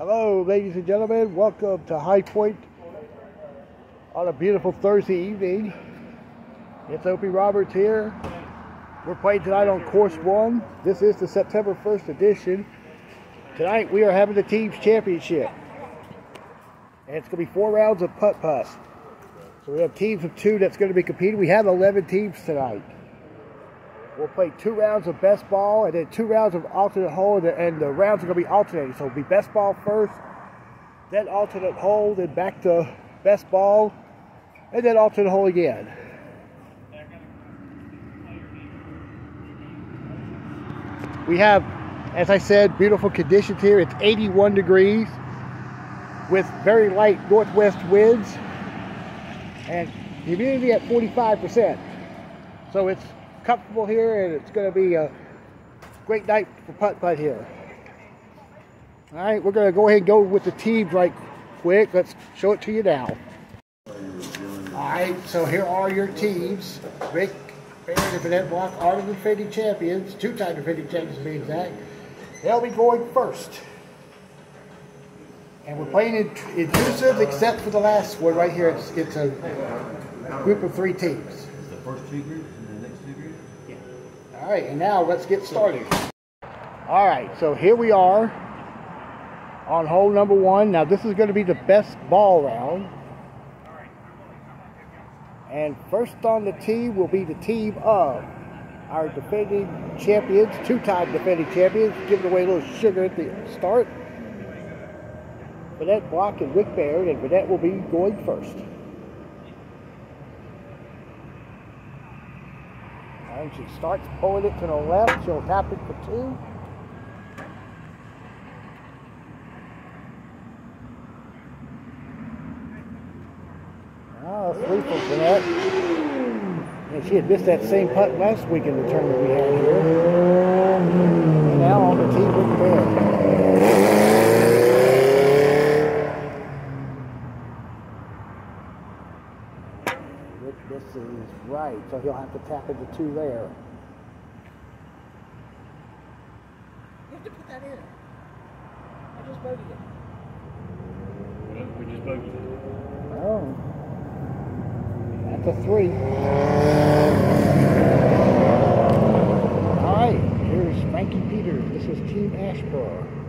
Hello, ladies and gentlemen. Welcome to High Point on a beautiful Thursday evening. It's Opie Roberts here. We're playing tonight on course one. This is the September 1st edition. Tonight we are having the team's championship. And it's going to be four rounds of putt putt. So we have teams of two that's going to be competing. We have 11 teams tonight. We'll play two rounds of best ball and then two rounds of alternate hole, and the, rounds are going to be alternating. So it'll be best ball first, then alternate hole, then back to best ball, and then alternate hole again. We have, as I said, beautiful conditions here. It's 81 degrees with very light northwest winds and humidity at 45%. So it's comfortable here and it's going to be a great night for putt putt here. All right, we're going to go ahead and go with the teams right quick. Let's show it to you now. All right, so here are your teams. Rick, Baird, and Vanette Block are the defending champions, two-time defending champions to be exact. They'll be going first. And we're playing in inclusive except for the last one right here. It's, it's a group of three teams. The first two groups and the next two groups? All right, and now let's get started. All right, so here we are on hole number one. Now this is going to be the best ball round. And first on the tee will be the team of our defending champions, two-time defending champions, giving away a little sugar at the start. Vanette Block and Rick Baird, and Vanette will be going first. And she starts pulling it to the left. She'll tap it for two. Ah, oh, three for Vanette. And she had missed that same putt last week in the tournament we had here. And now on the tee, Rick Baird. Rick misses right, so he'll have to tap into two there. You have to put that in. I just voted it. We just voted. Oh. That's a three. All right, here's Frankie Peters. This is Team Ashborough.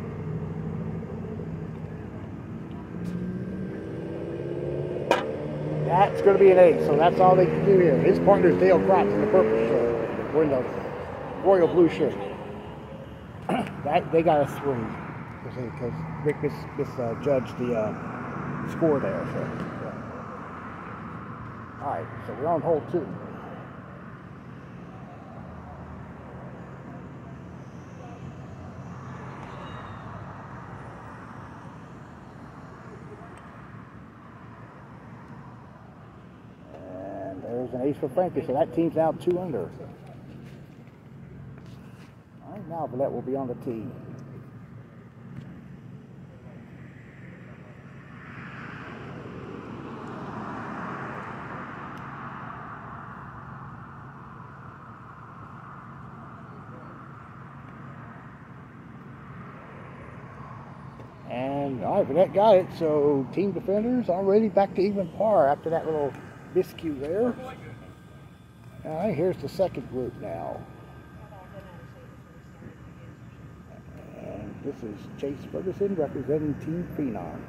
That's going to be an eight, so that's all they can do here. His partner is Dale Kratz in the purple shirt. We're the royal blue shirt. that they got a three because Rick mis, misjudged the uh, score there. So. yeah. All right, so we're on hole two. And there's an ace for Frankie, so that team's now two under. All right, now Vanette will be on the tee. And all right, Vanette got it. So team defenders already back to even par after that little miscue there. All right, here's the second group now. And this is Chase Ferguson representing Team Phenom.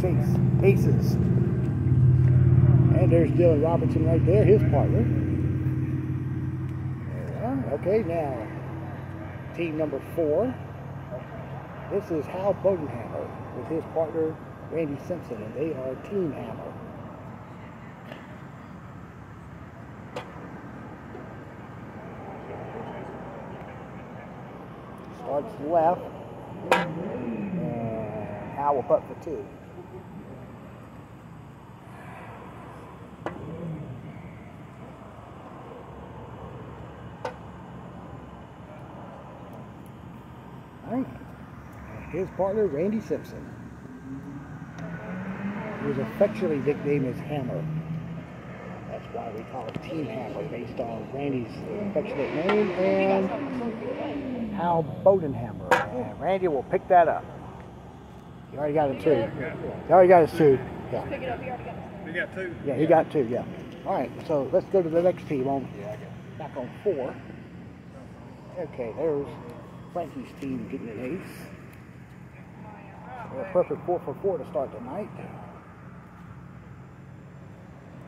Chase aces. And there's Dylan Robertson right there, his partner. Okay, now team number four. This is Hal Bodenhammer with his partner Randy Simpson, and they are Team Hammer. Starts left, and Hal will putt for two. All right. His partner, Randy Simpson. whose affectionately nickname is Hammer. That's why we call it Team Hammer, based on Randy's affectionate name and Hal Bodenhammer. And Randy will pick that up. He already got a two. He already got his two. Yeah. We got two. Yeah, he got two, yeah. All right, so let's go to the next team on back on four. Okay, there's Frankie's team getting an ace. A perfect four for four to start tonight.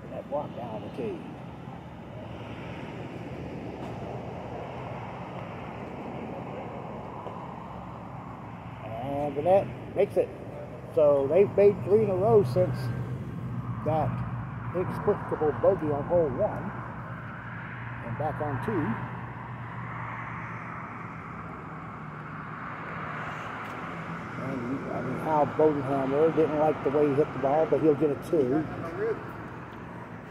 And that block down the tee. And Vanette makes it. So they've made three in a row since that inexplicable bogey on hole one. And back on two. And I mean, Hal Bodenhammer didn't like the way he hit the ball, but he'll get a two.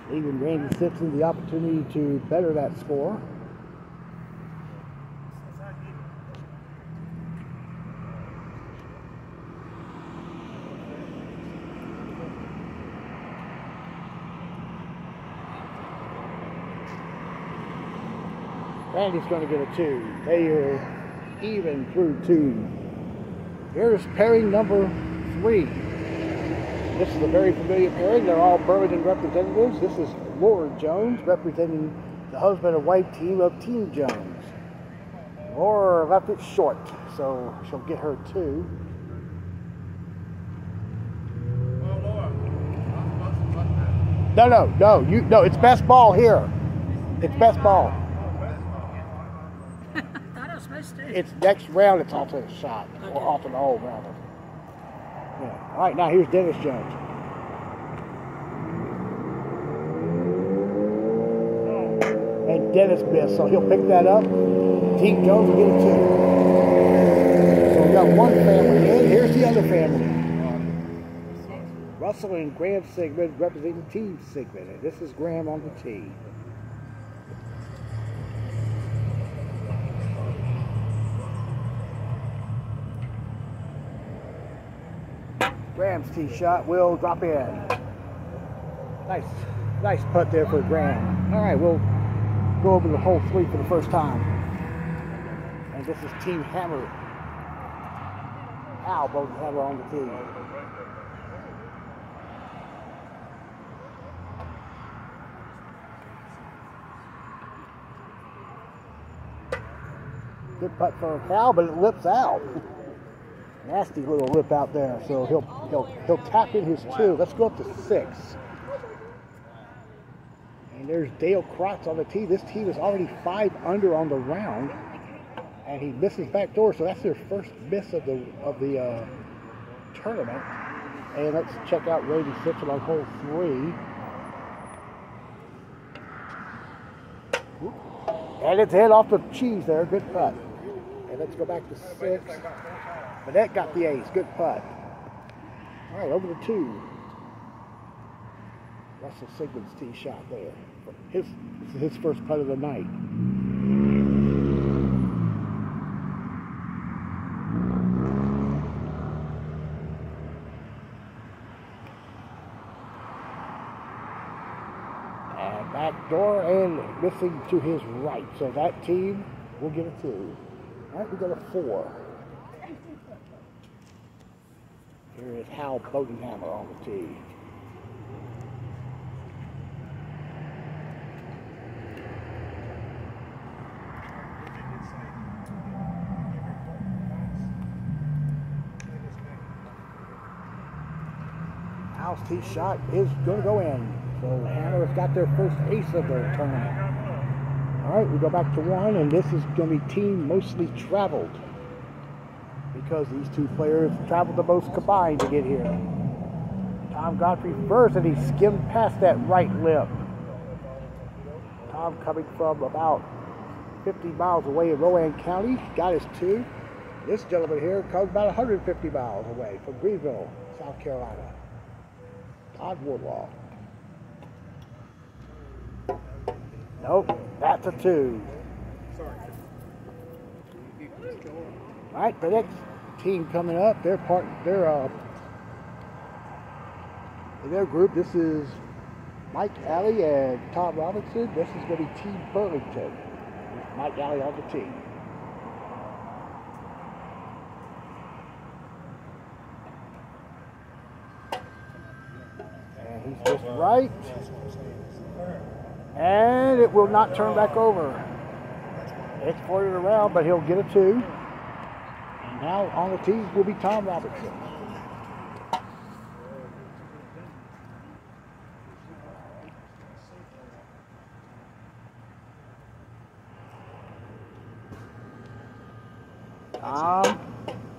Leaving Randy Simpson the opportunity to better that score. Randy's going to get a two. They are even through two. Here's pairing number three. This is a very familiar pairing. They're all Birmingham representatives. This is Laura Jones representing the husband and wife team of Team Jones. Laura left it short, so she'll get her two. No, no, no. You no. It's best ball here. It's best ball. I thought I was supposed to. It's next round. It's off to the shot or alternate hole rather. Yeah. All right. Now here's Dennis Jones. And Dennis missed, so he'll pick that up. Team Jones will get a two. So we got one family in. Here's the other family. Russell and Graham Sigmund representing Team Sigmund. And this is Graham on the tee. Graham's tee shot will drop in. Nice, nice putt there for Graham. All right, we'll go over the hole three for the first time. And this is Team Hammer. Hal Bodenhammer on the tee. Good putt for Hal, but it lips out. Nasty little lip out there. So he'll he'll he'll tap in his two. Let's go up to six. And there's Dale Krotz on the tee. This tee was already five under on the round, and he misses back door. So that's their first miss of the of the uh, tournament. And let's check out Randy Simpson on hole three. And it's head off the cheese there. Good putt. And let's go back to six. Burnett got the ace. Good putt. All right, over to two. Russell Sigmund's tee shot there. His, this is his first putt of the night. Back door and missing to his right. So that team will get a two. All right, we got a four. Here is Hal Bodenhammer on the tee. Hal's tee shot is going to go in. So Hammer has got their first ace of the tournament. All right, we go back to one, and this is going to be team mostly traveled because these two players traveled the most combined to get here. Tom Godfrey first, and he skimmed past that right lip. Tom coming from about 50 miles away in Rowan County, got his two. This gentleman here comes about 150 miles away from Greenville, South Carolina. Todd Wardlaw. Nope, that's a two. All right, the next team coming up, they're part, they're uh, In their group, this is Mike Alley and Tom Robinson. This is going to be Team Burlington. Mike Alley on the team. And he's just right. And it will not turn back over. It's floated around, but he'll get a two. Now on the tee will be Tom Robertson. Tom,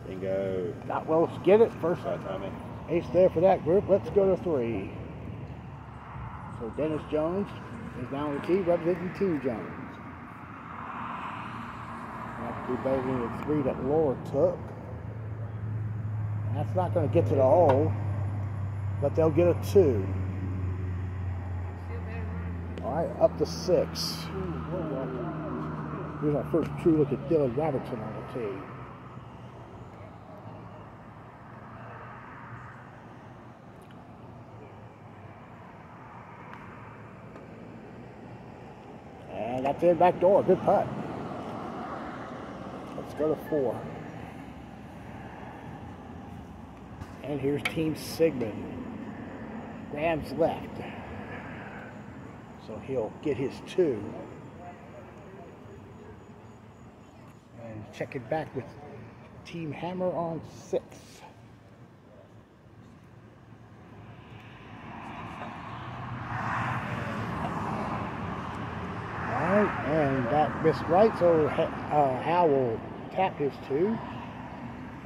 Bingo. not well get it. First Sorry, Tommy. ace there for that group. Let's go to three. So Dennis Jones is now on the tee representing Team Jones. Be better than the three that Laura took. That's not going to get to the hole, but they'll get a two. All right, up to six. Here's our first true look at Dylan Robertson on the tee. And that's in back door. Good putt. Let's go to four. And here's Team Sigmund. Rams left. So he'll get his two. And check it back with Team Hammer on six. Alright, and that missed right, so uh, Hal will tap his two.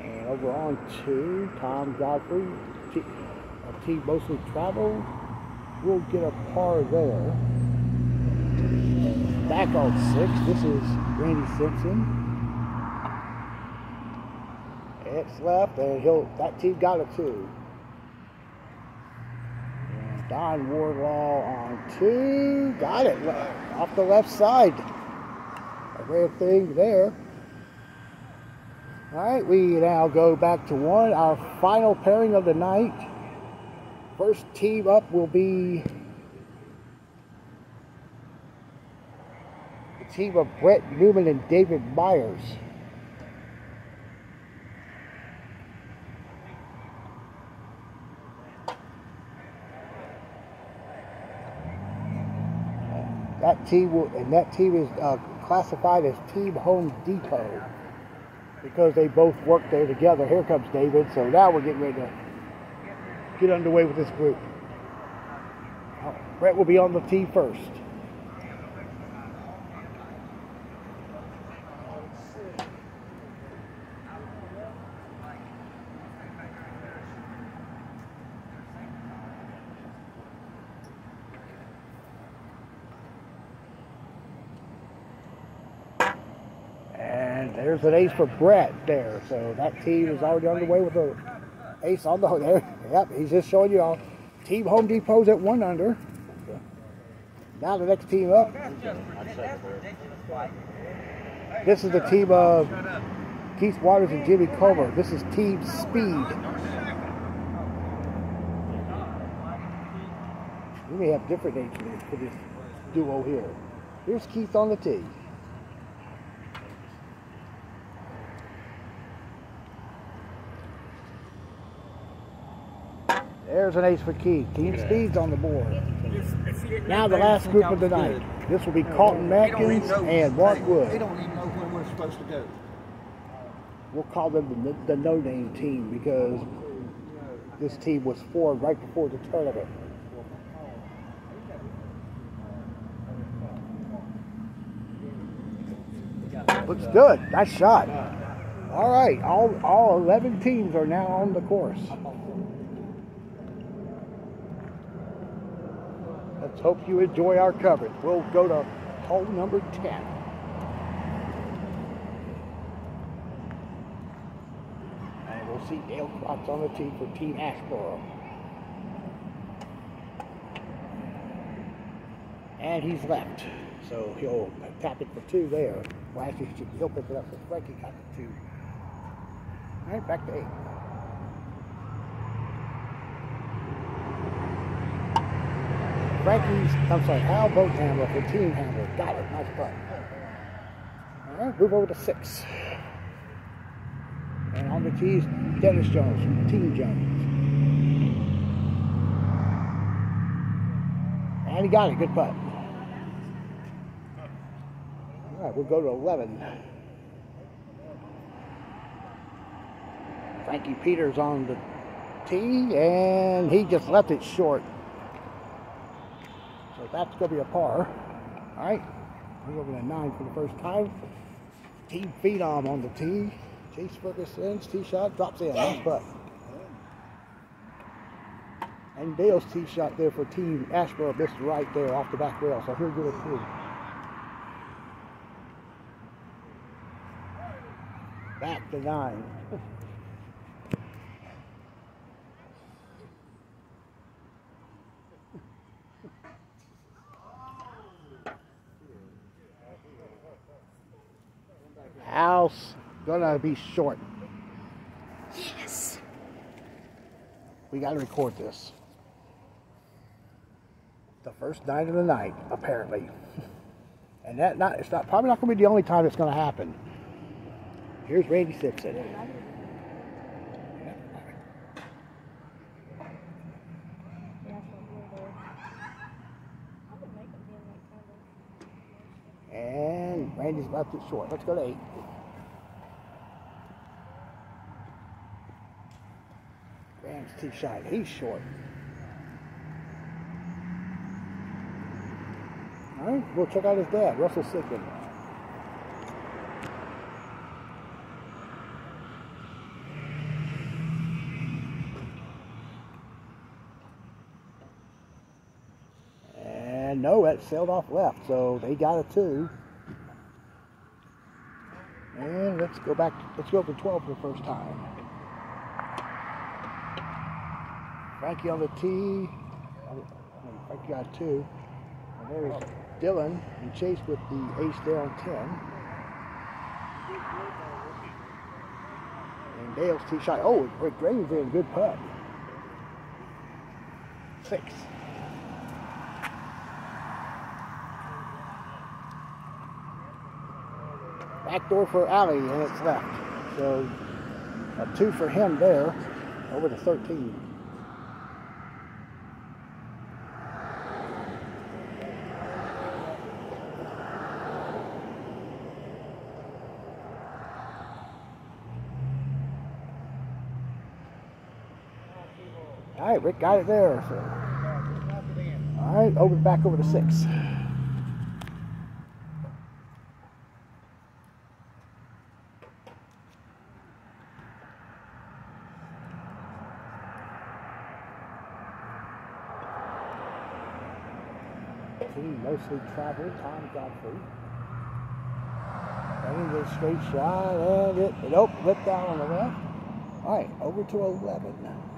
And over on two, Tom Godfrey, T- uh, of Team Mostly Travel, will get a par there. Back on six, this is Randy Simpson. It's left, and he'll that team got a two. And Don Wardlaw on two, got it off the left side. A rare thing there. All right, we now go back to one. Our final pairing of the night. First team up will be the team of Brett Newman and David Myers. That team will, and that team is uh, classified as Team Home Depot because they both work there together. Here comes David. So now we're getting ready to get underway with this group. Brett will be on the tee first. And there's an ace for Brett there. So that team is already underway with the ace on the there. Yep, he's just showing you all. Team Home Depot's at one under. Now the next team up. This is the team of Keith Waters and Jimmy Comer. This is Team Speed. We may have different names for this duo here. Here's Keith on the tee. There's an ace for Keith. Team Speed's on the board. Now the last group of the night. This will be Colton Matkins and Mark They Wood. don't even know where we're supposed to go. We'll call them the, the no-name team because this team was formed right before the tournament. Looks good. Nice shot. All right, all all 11 teams are now on the course. Hope you enjoy our coverage. We'll go to hole number 10. And we'll see Dale Crotts on the tee for Team Asheboro. And he's left. So he'll tap it for two there. Well, actually, he'll pick it up for Frankie got the two. All right, back to eight. Frankie's, I'm sorry, Hal Bodenhammer for Team Hammer. Got it. Nice putt. All right, move over to six. And on the tees, Dennis Jones from Team Jones. And he got it. Good putt. All right, we'll go to 11. Frankie Peters on the tee, and he just left it short. That's going to be a par. All right, we're over to nine for the first time. Team Phenom on the tee. Chase Ferguson's tee shot drops in. Nice putt. And Dale's tee shot there for Team Asheboro missed right there off the back rail, so he'll get it through. Back to nine. House gonna be short. Yes. We gotta record this. The first night of the night, apparently. And that not it's not probably not gonna be the only time it's gonna happen. Here's Randy Simpson. And Randy's left it short. Let's go to eight. Graham's tee shot. He's short. All right, we'll check out his dad, Russell Sigmund. And no, that sailed off left, so they got a two. And let's go back, let's go up to 12 for the first time. Frankie on the tee. Frankie got two. And there's Dylan and Chase with the ace there on 10. And Dale's tee shot. Oh, Rick Graham's in. Good putt. Six. Back door for Alley, and it's left. So a two for him there. Over the 13. All right, Rick got it there. So. All right, over back over to six. Team mostly traveled. Tom Godfrey. Running the straight shot, and it, nope, flipped down on the left. All right, over to 11 now.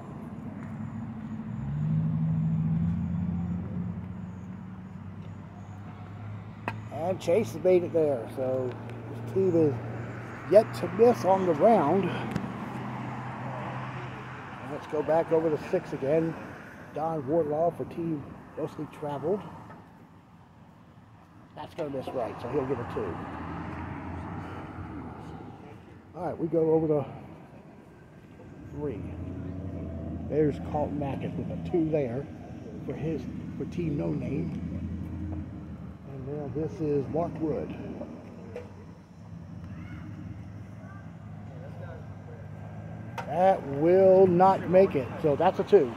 And Chase has made it there. So his team is yet to miss on the round. Let's go back over to six again. Don Wardlaw for team mostly traveled. That's going to miss right, so he'll get a two. All right, we go over to three. There's Carlton Mackett with a two there for his for team no name. This is Mark Wood. That will not make it. So that's a two.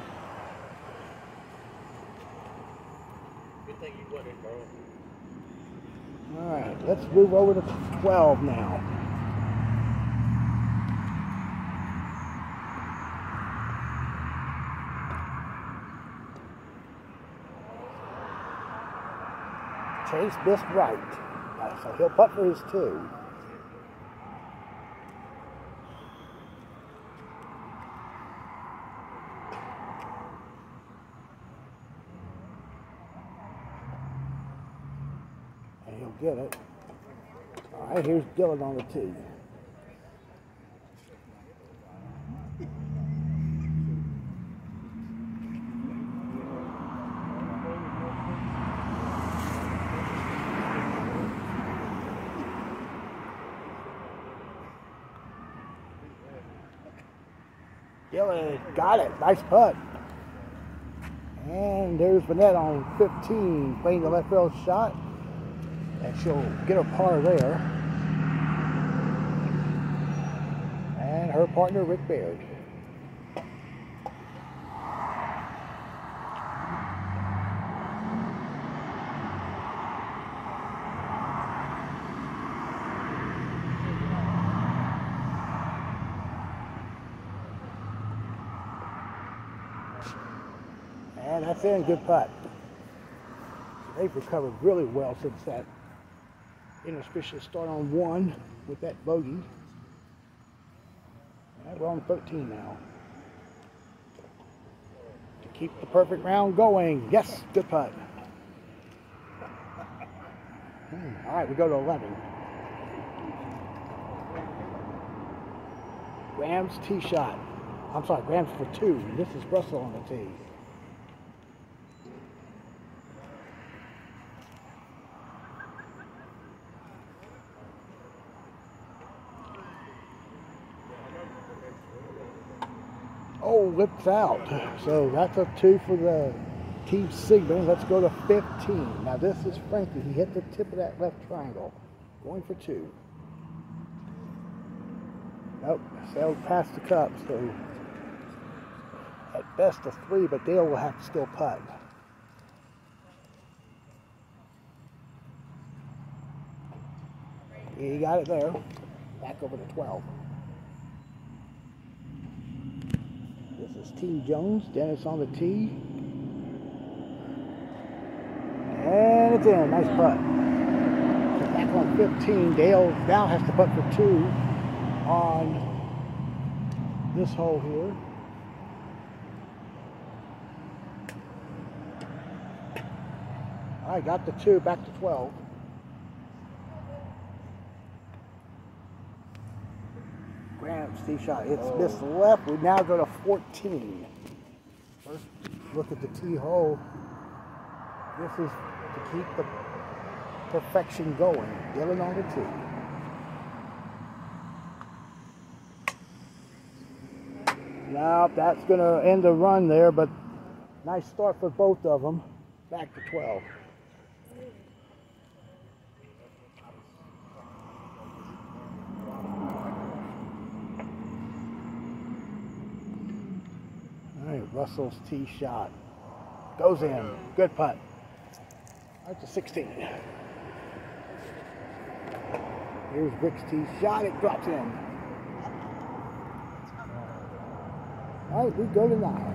All right, let's move over to 12 now. Chase missed right. Uh, So he'll putt for his two. And he'll get it. All right, here's Dylan on the tee. Dylan got it. Nice putt. And there's Vanette on 15, playing the left field shot. And she'll get a par there. And her partner, Rick Baird. In, good putt. They've recovered really well since that inauspicious start on one with that bogey. And we're on 13 now. To keep the perfect round going. Yes, good putt. Hmm, All right, we go to 11. Graham's tee shot. I'm sorry, Graham's for two. This is Russell on the tee. Lips out. So that's a two for the Team Sigma. Let's go to 15. Now this is Frankie. He hit the tip of that left triangle. Going for two. Nope, sailed past the cup, so at best a three, but Dale will have to still putt. He got it there. Back over to 12. This is Team Jones. Dennis on the tee. And it's in. Nice putt. Back on 15. Dale now has to putt for two on this hole here. I got the two back to 12. Tee shot. It's missed left. We now go to 14. First look at the tee hole. This is to keep the perfection going. Dylan on the tee. Now that's going to end the run there, but nice start for both of them. Back to 12. Russell's tee shot. Goes in. Good putt. That's a 16. Here's Rick's tee shot. It drops in. All right, we go to nine.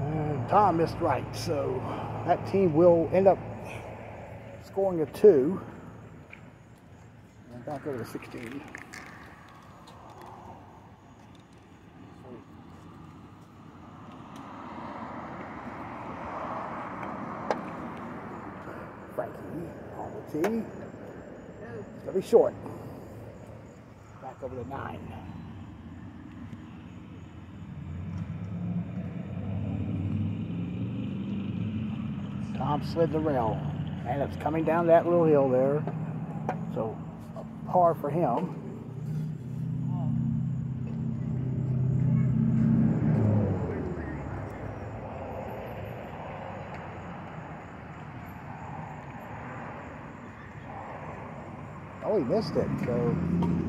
And Tom missed right, so that team will end up scoring a two. And back over to 16. Frankie on the tee. It's gonna be short. Back over to nine. Tom slid the rail, and it's coming down that little hill there. So a par for him. Oh, he missed it. So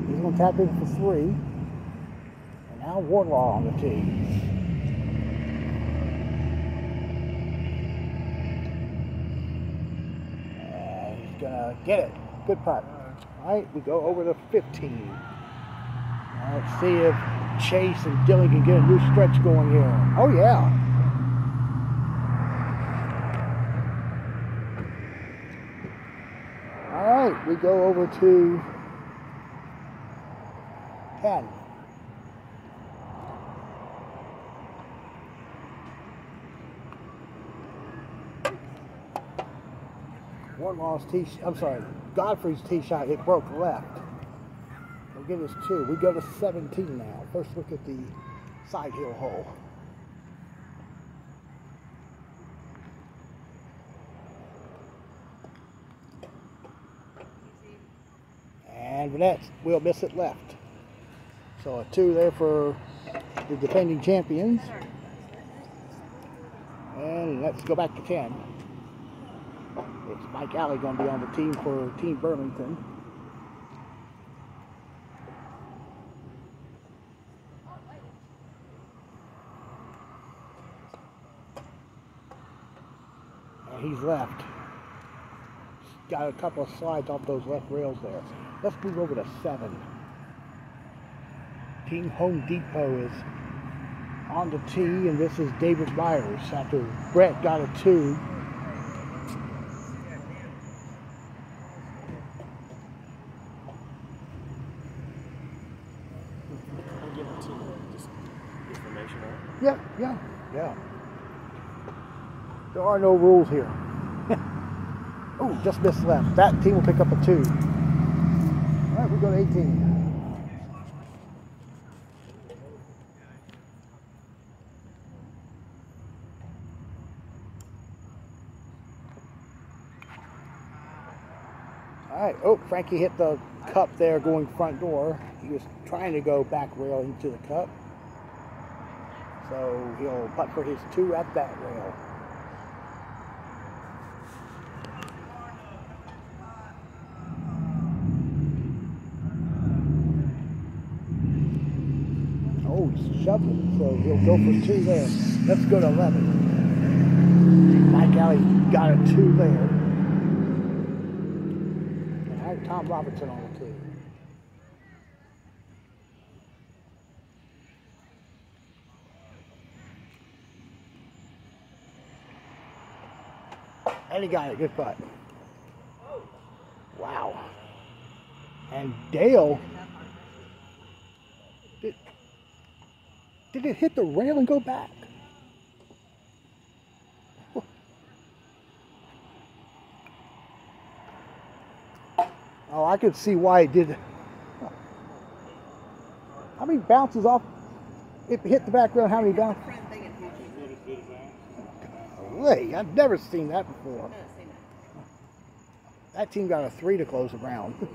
he's going to tap in for three. And now Wardlaw on the tee. And get it. Good putt. All right, we go over to 15. Now let's see if Chase and Dilly can get a new stretch going here. Oh, yeah. All right, we go over to 10. Law's tee, I'm sorry, Godfrey's tee shot, it broke left. We'll give us two. We go to 17 now. First look at the side hill hole. And Vanette will miss it left. So a two there for the defending champions. And let's go back to 10. It's Mike Alley going to be on the team for Team Burlington. He's left. Got a couple of slides off those left rails there. Let's move over to 7. Team Home Depot is on the tee, and this is David Myers after Brett got a 2. I'll give it to you. Just information on it. Yeah, yeah, yeah. There are no rules here. oh, just missed left. That team will pick up a two. All right, we go to 18. All right. Oh, Frankie hit the cup there going front door. He was trying to go back rail into the cup. So he'll putt for his two at that rail. Oh, he's shoving, so he'll go for two there. Let's go to 11. Mike Alley got a two there. And I had Tom Robertson on the two. And he got it. Good putt. Wow. And Dale. Did, did it hit the rail and go back? Oh, I could see why it did. How many bounces off? It hit the back rail. How many bounces? Friend thing in here. Golly, I've never seen that before. I've seen that. That team got a three to close the round.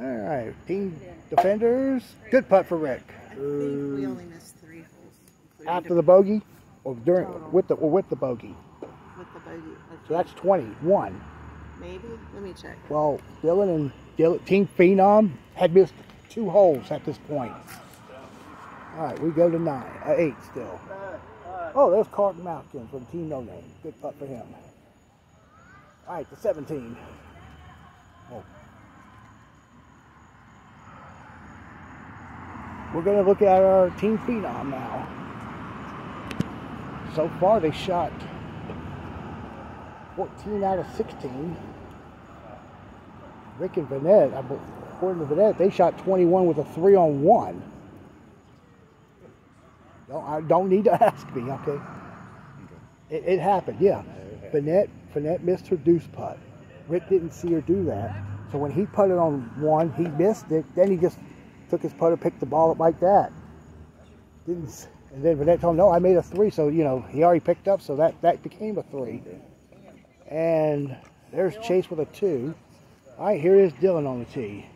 All right, team defenders. Good putt for Rick. I think we only missed three holes. including After the bogey, or during with the or with the bogey. With the bogey. Okay. So that's 21. Maybe? Let me check. Well, Dylan and Dylan, Team Phenom had missed two holes at this point. All right, we go to nine, uh, eight still. Oh, there's Carlton Malkin from Team No Name. Good putt for him. All right, the 17. Oh. We're going to look at our Team Phenom now. So far, they shot 14 out of 16. Rick and Vanette, according to Vanette, they shot 21 with a three on one. Don't, I don't need to ask me, okay? It, it happened, yeah. Vanette, Vanette missed her deuce putt. Rick didn't see her do that. So when he putted on one, he missed it. Then he just took his putter, picked the ball up like that. Didn't, and then Vanette told him, no, I made a three. So, you know, he already picked up, so that, that became a three. And there's Chase with a two. All right, here is Dylan on the tee.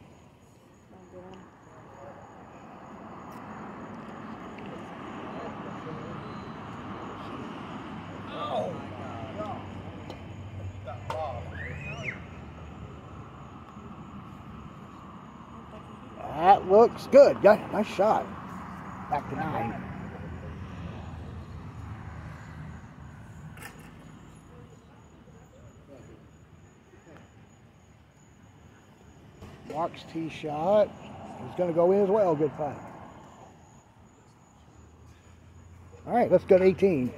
That looks good. Nice nice shot. Back to nine. Mark's tee shot. He's going to go in as well. Good putt. All right, let's go to 18.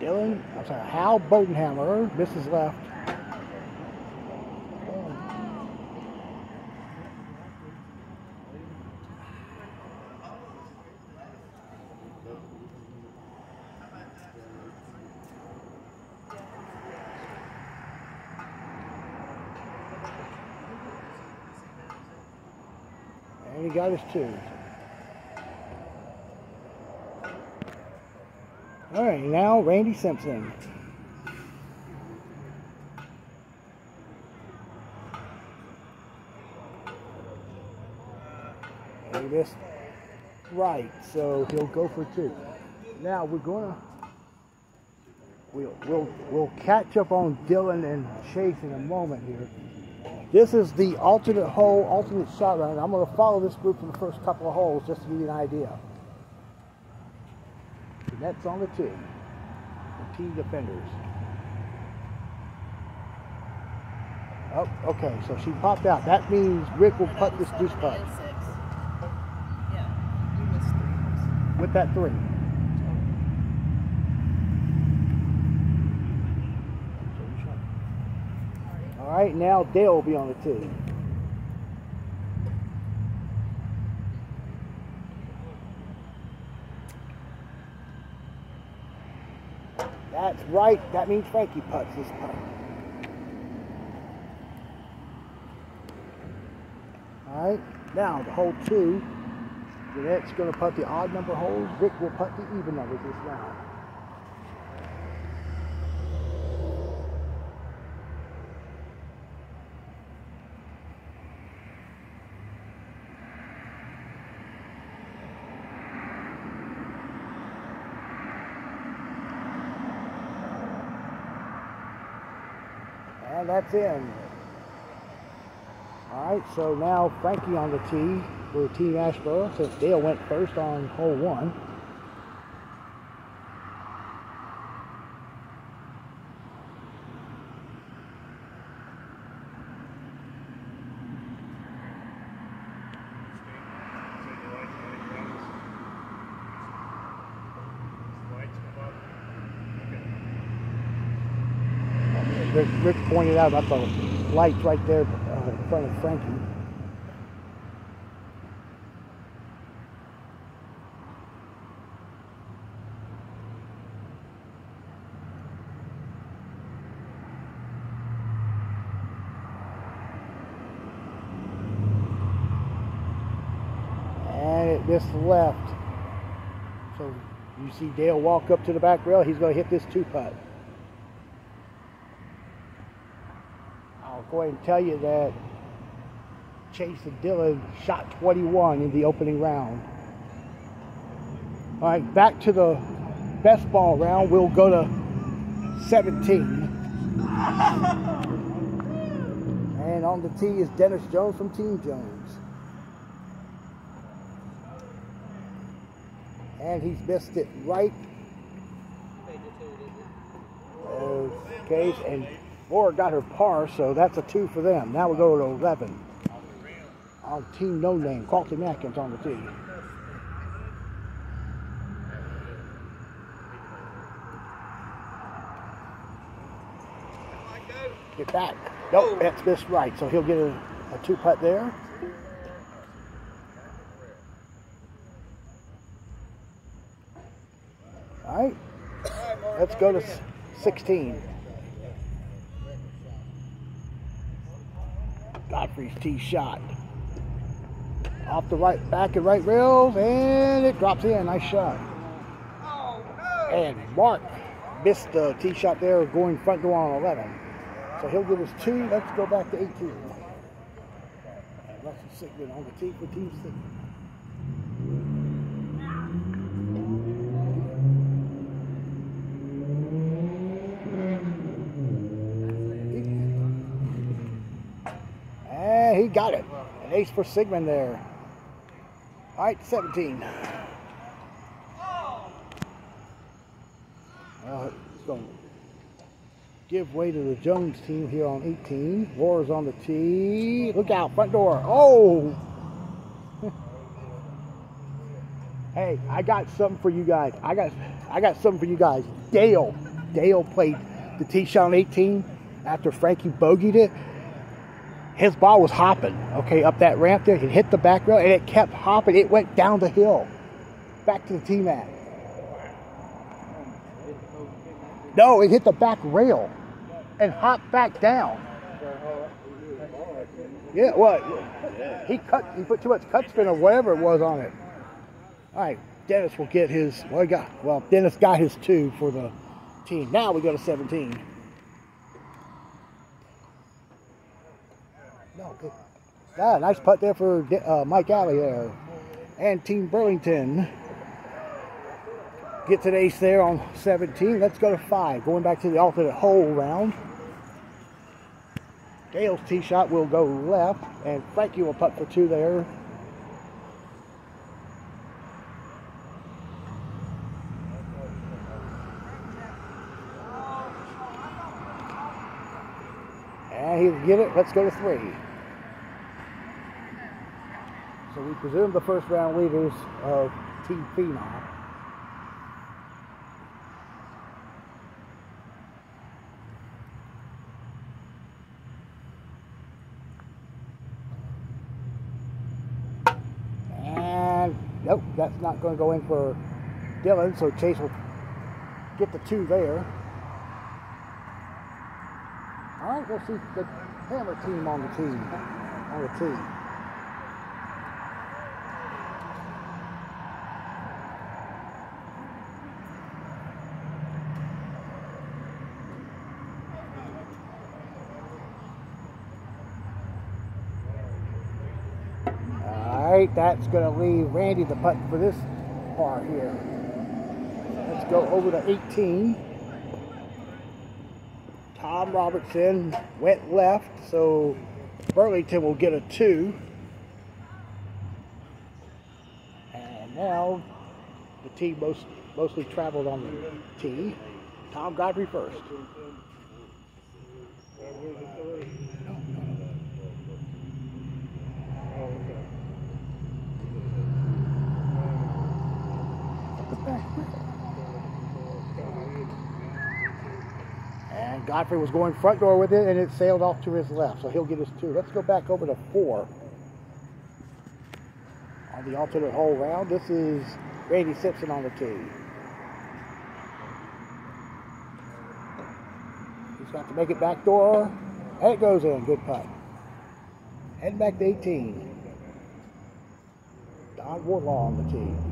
Dylan, I'm sorry, Hal Bodenhammer misses left. He got his twos. All right, now Randy Simpson. Missed right, so he'll go for two. Now we're gonna we'll we'll we'll catch up on Dylan and Chase in a moment here. This is the alternate hole, alternate shot round. I'm gonna follow this group for the first couple of holes just to give you an idea. The net's on the two. The team defenders. Oh, okay, so she popped out. That means Rick will putt this deuce putt Yeah, with that three. Right, now Dale will be on the tee. That's right. That means Frankie putts this putt. All right, now the hole two. Vanette's going to putt the odd number holes. Rick will putt the even numbers this round. And that's in. All right, so now Frankie on the tee for Team Asheboro since Dale went first on hole one. Rick, Rick pointed out about the lights right there uh, in front of Frankie. And it just left. So you see Dale walk up to the back rail. He's going to hit this two putt. I'll go ahead and tell you that Chase and Dylan shot 21 in the opening round. All right, back to the best ball round. We'll go to 17. And on the tee is Dennis Jones from Team Jones. And he's missed it right. Okay, and Laura got her par, so that's a two for them. Now we go to 11. On Team No Name, Carlton Atkins on the tee. Get back. Nope, that's missed right, so he'll get a, a two putt there. All right, let's go to 16. Godfrey's tee shot. Off the right back and right rails, and it drops in. Nice shot. And Mark missed the tee shot there, going front door on 11. So he'll give us two. Let's go back to 18. And Russell Sigmund on the tee for Team Sigmund. And he got it. An ace for Sigmund there. All right, 17. Well, it's going to give way to the Jones team here on 18. Laura's on the tee. Look out, front door. Oh! hey, I got something for you guys. I got I got something for you guys. Dale. Dale played the tee shot on 18 after Frankie bogeyed it his ball was hopping, okay, up that ramp there. It hit the back rail and it kept hopping. It went down the hill, back to the tee mat. No, it hit the back rail and hopped back down. Yeah, what? He cut. He put too much cut spin or whatever it was on it. All right, Dennis will get his. Well, he got. Well, Dennis got his two for the team. Now we go to 17. No, good. Ah, nice putt there for uh, Mike Alley there, and Team Burlington gets an ace there on 17. Let's go to five. Going back to the alternate hole round. Dale's tee shot will go left, and Frankie will putt for two there. And he'll get it. Let's go to three. So we presume the first round leaders of Team Phenom. And nope, that's not going to go in for Dylan, so Chase will get the two there. All right, we'll see the Hammer team on the team, on the tee. That's going to leave Randy the putt for this par here. Let's go over to 18. Tom Robertson went left, so Burlington will get a two. And now the team most, mostly traveled on the tee. Tom Godfrey first. And Godfrey was going front door with it, and it sailed off to his left, so he'll get his two. Let's go back over to four. On the alternate hole round, this is Randy Simpson on the tee. He's got to make it back door, and it goes in. Good putt. Heading back to 18. Don Wardlaw on the tee.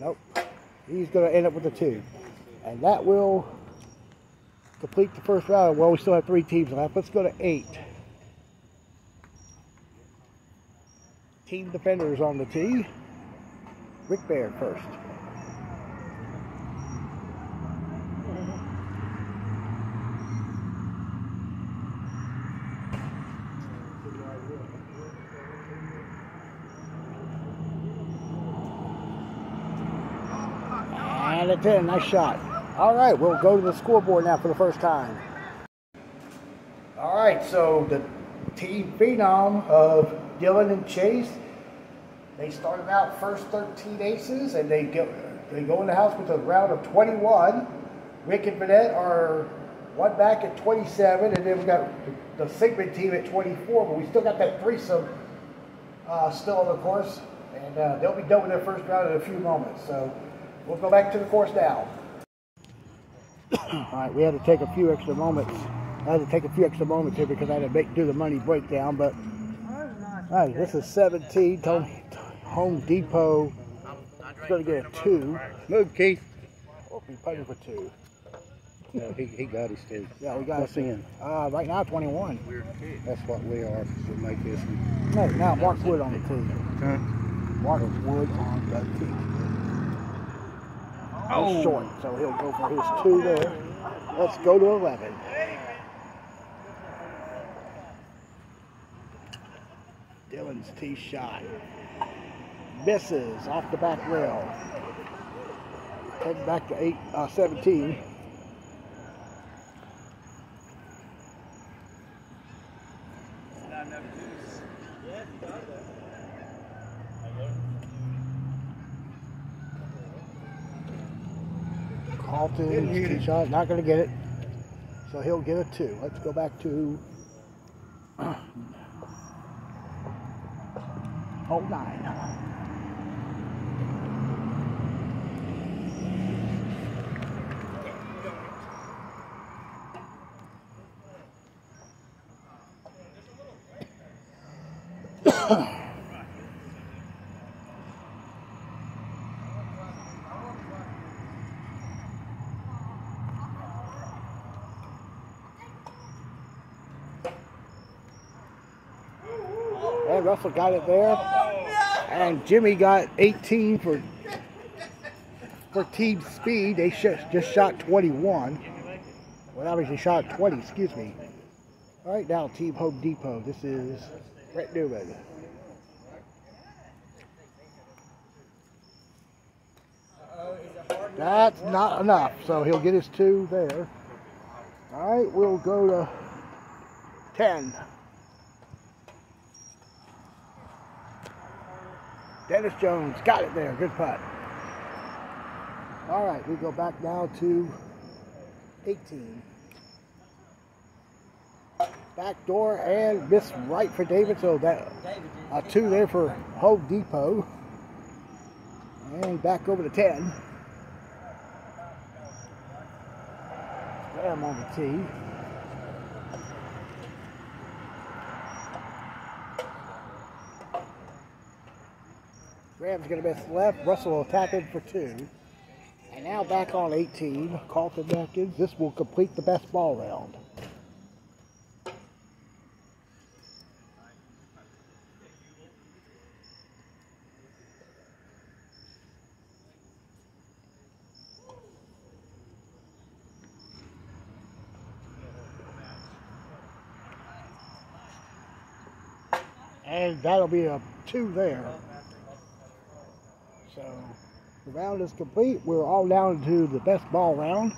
Nope. He's going to end up with a two. And that will complete the first round. Well, we still have three teams left. Let's go to eight. Team defenders on the tee. Rick Baird first. A 10, nice shot. All right, we'll go to the scoreboard now for the first time. All right, so the team phenom of Dylan and Chase, they started out first 13 aces, and they go they go in the house with a round of 21. Rick and Vanette are one back at 27, and then we got the, the Sigmund team at 24, but we still got that threesome uh, still on the course, and uh, they'll be done with their first round in a few moments. So we'll go back to the course now. All right, we had to take a few extra moments. I had to take a few extra moments here because I had to make, do the money breakdown. But all right, this is 17. Tony, Home Depot is going to get a two. Move, Keith. Oh, he's putting for two. No, he, he got his two. Yeah, we got What's it. in? Uh, right now, 21. That's what we are. We make this one. No, now Mark Wood on the tee. Huh? Mark Wood on the tee. Oh. short, so he'll go for his two there. Let's go to 11. Dylan's tee shot. Misses off the back rail. Heading back to eight, uh, 17. two. Keyshawn's not going to get it. So he'll get a two. Let's go back to oh nine. Oh. Russell got it there. And Jimmy got 18 for for team speed. They sh just shot 21. Well, obviously shot 20, excuse me. All right, now Team Home Depot. This is Brett Newman. That's not enough, so he'll get his two there. All right, we'll go to 10. Dennis Jones got it there. Good putt. All right, we go back now to 18. Back door and miss right for David. So that uh, two there for Home Depot. And back over to 10. Graham on the tee. Graham's going to miss left. Russell will tap in for two. And now back on 18. Carlton back in. This will complete the best ball round. And that'll be a two there. So the round is complete. We're all down to the best ball round.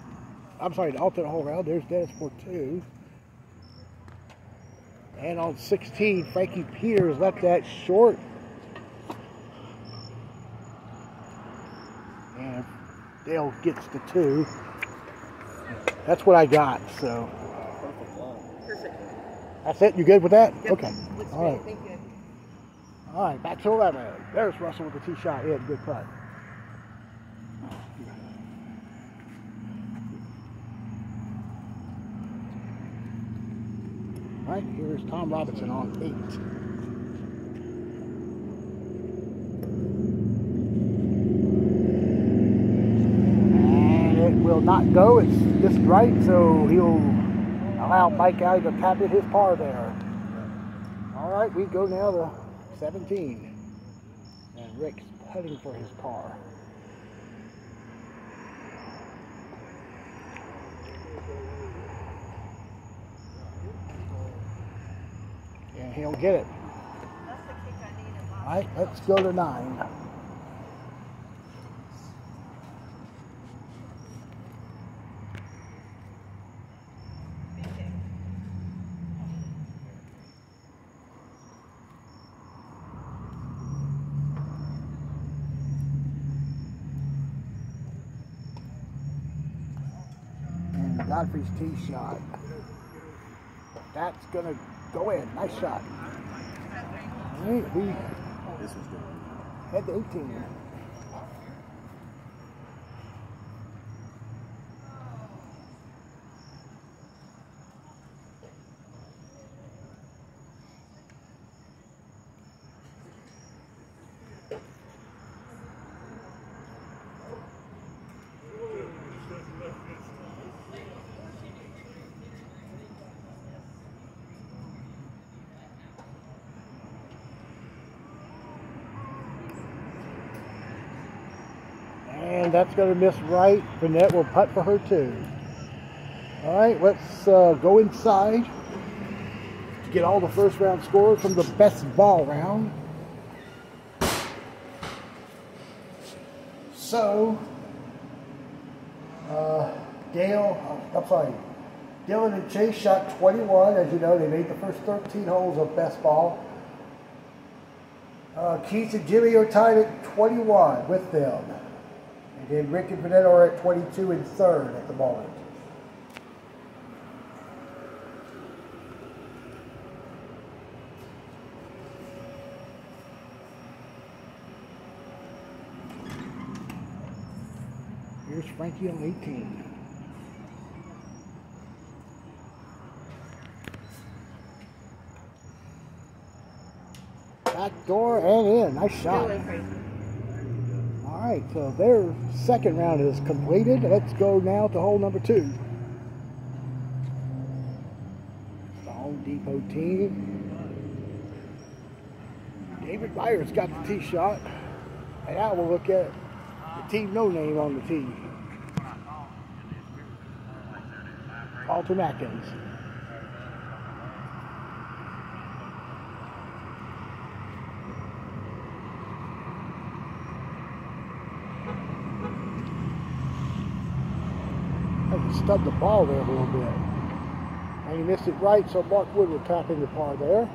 I'm sorry, the alternate hole round. There's Dennis for two. And on 16, Frankie Peters left that short. And Dale gets the two. That's what I got, so. Perfect. That's it? You good with that? Yep. Okay. All right. All great. right. All right, back to 11. There's Russell with the tee shot in. Good putt. All right, here's Tom Robinson on eight. And it will not go. It's just right, so he'll allow Mike Alley to tap in his par there. All right, we go now to 17. And Rick's putting for his par. And he'll get it. That's the kick I needed. All right, let's go to nine. And Godfrey's tee shot. That's gonna go in. Nice shot. All right, we This was good. Head to 18. That's going to miss right. Burnett will putt for her too. All right, let's uh, go inside to get all the first round scores from the best ball round. So, uh, Dale, uh, I'm sorry, Dylan and Chase shot 21. As you know, they made the first 13 holes of best ball. Uh, Keith and Jimmy are tied at 21 with them. And Rick and Vanette are at 22 and third at the moment. Here's Frankie on 18. Back door and in. Nice shot. Right, so their second round is completed. Let's go now to hole number two. The Home Depot team. David Byers got the tee shot. And now we'll look at the team no name on the tee. Alton Atkins. Just the ball there a little bit. And he missed it right, so Mark Wood will tap into par there.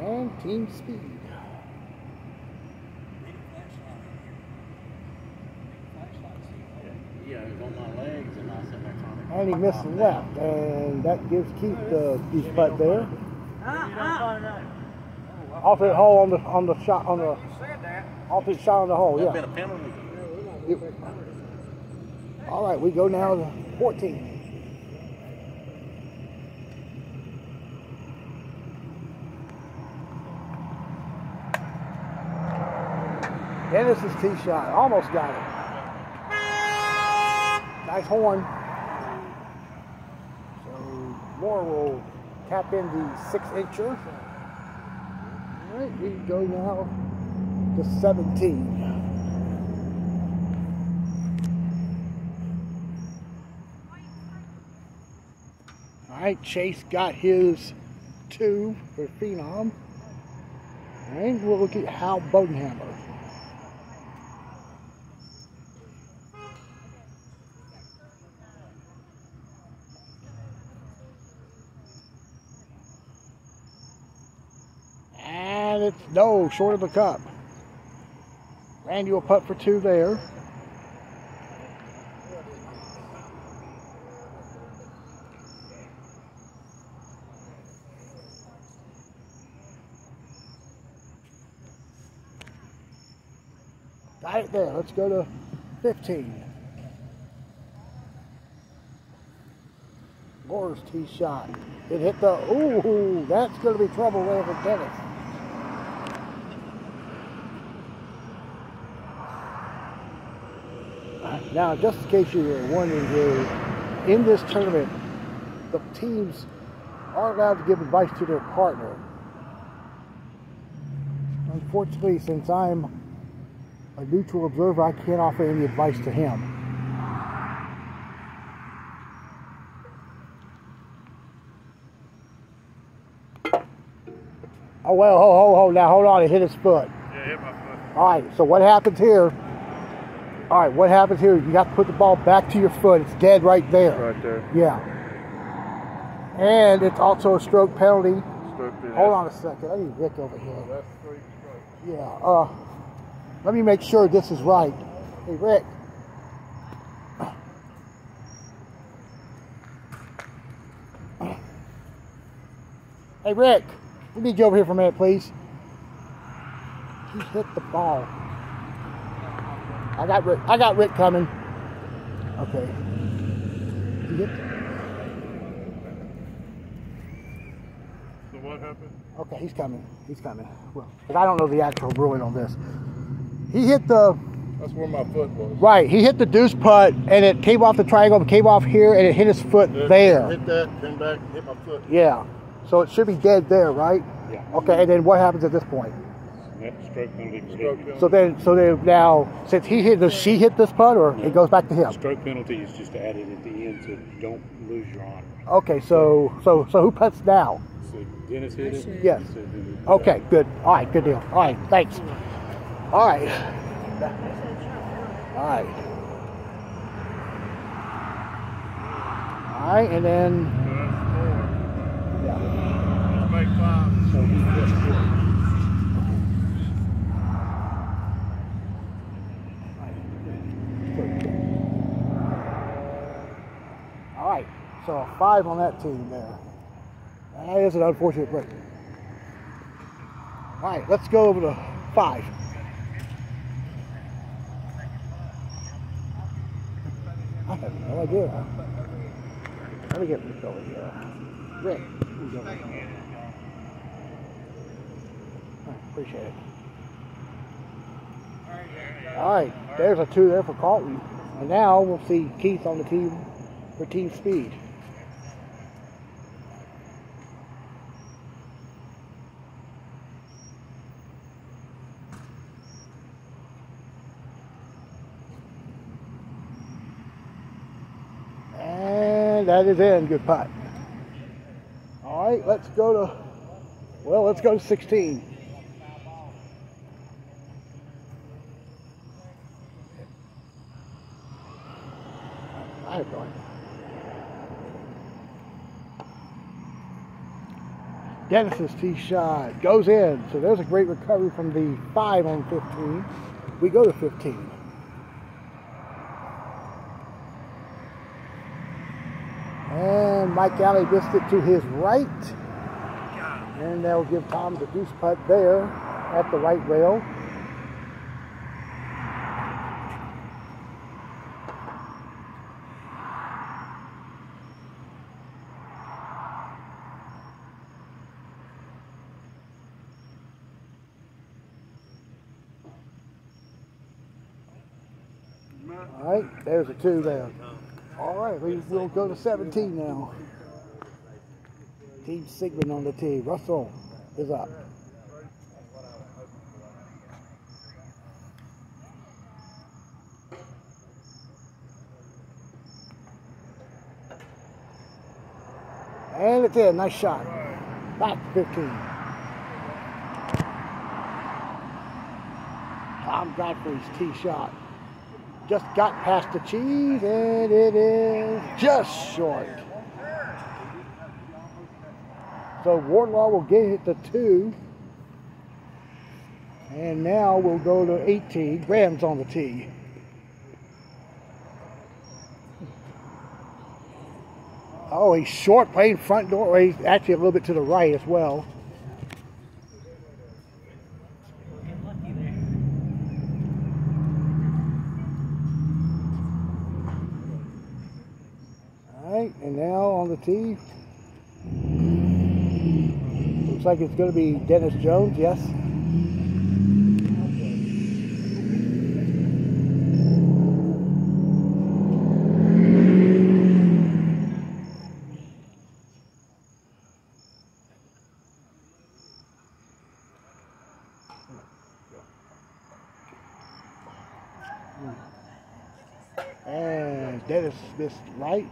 And team speed. And he missed the left, and that gives Keith the deep putt there. Ah, ah. Off the hole on the on the shot on the off the shot on the hole, yeah. been a penalty. Yep. All right, we go now to 14. Dennis's tee shot, almost got it. Nice horn. So Moore will tap in the six incher. Right, we go now to 17. All right, Chase got his two for Phenom. All right, we'll look at Hal Bodenhammer. And it's no, short of the cup. Randy will putt for two there. It there. Let's go to 15. Moore's tee shot. It hit the, ooh, that's going to be trouble there for Dennis. Now, just in case you were wondering here, in this tournament, the teams are allowed to give advice to their partner. Unfortunately, since I'm a neutral observer, I can't offer any advice to him. Oh well, ho ho ho! Now hold on, it hit his foot. Yeah, hit my foot. All right, so what happens here? All right, what happens here? You got to put the ball back to your foot. It's dead right there. Right there. Yeah. And it's also a stroke penalty. Stroke it. Hold on a second. I need Rick over here. That's three strokes. Yeah. Uh, let me make sure this is right. Hey, Rick. Hey, Rick. We need you over here for a minute, please. He hit the ball. I got Rick. I got Rick coming. Okay. So what happened? Okay, he's coming. He's coming. Well, but I don't know the actual ruling on this. He hit the That's where my foot was. right. He hit the deuce putt, and it came off the triangle, came off here, and it hit his foot Hit- there. Hit that, came back, hit my foot. Yeah. So it should be dead there, right? Yeah. Okay. And then what happens at this point? That stroke penalty Stroke penalty. So then, so then now, since he hit, does she hit this putt, or it goes back to him? Stroke penalty is just added at the end so don't lose your honor. Okay. So, so, so who puts now? So Dennis hit it. Yes. So then- Okay. Good. All right. Good deal. All right. Thanks. All right. All right. All right, and then So that's four. yeah. Let's make five. So he just hit it. All right, so five on that team there. That is an unfortunate break. All right, let's go over to five. I have no idea. Let me get Rick over here. Rick, who's over here? I appreciate it. All right, there's a two there for Carlton. And now we'll see Keith on the team for team speed. And that is in. Good putt. All right, let's go to, well, let's go to 16. I have idea. Dennis's tee shot goes in. So there's a great recovery from the 5 on 15. We go to 15. And Mike Alley missed it to his right. And they'll give Tom the deuce putt there at the right rail. All right, there's a two there. All right, we, we'll go to 17 now. Team Sigmund on the tee. Russell is up. And it's in. Nice shot. Back 15. Tom Godfrey's tee shot just got past the cheese and it is just short. So Wardlaw will get it to two. And now we'll go to 18. Graham's on the tee. Oh, he's short playing front door. He's actually a little bit to the right as well. All right, and tee. Looks like it's going to be Dennis Jones, yes. And Dennis missed right.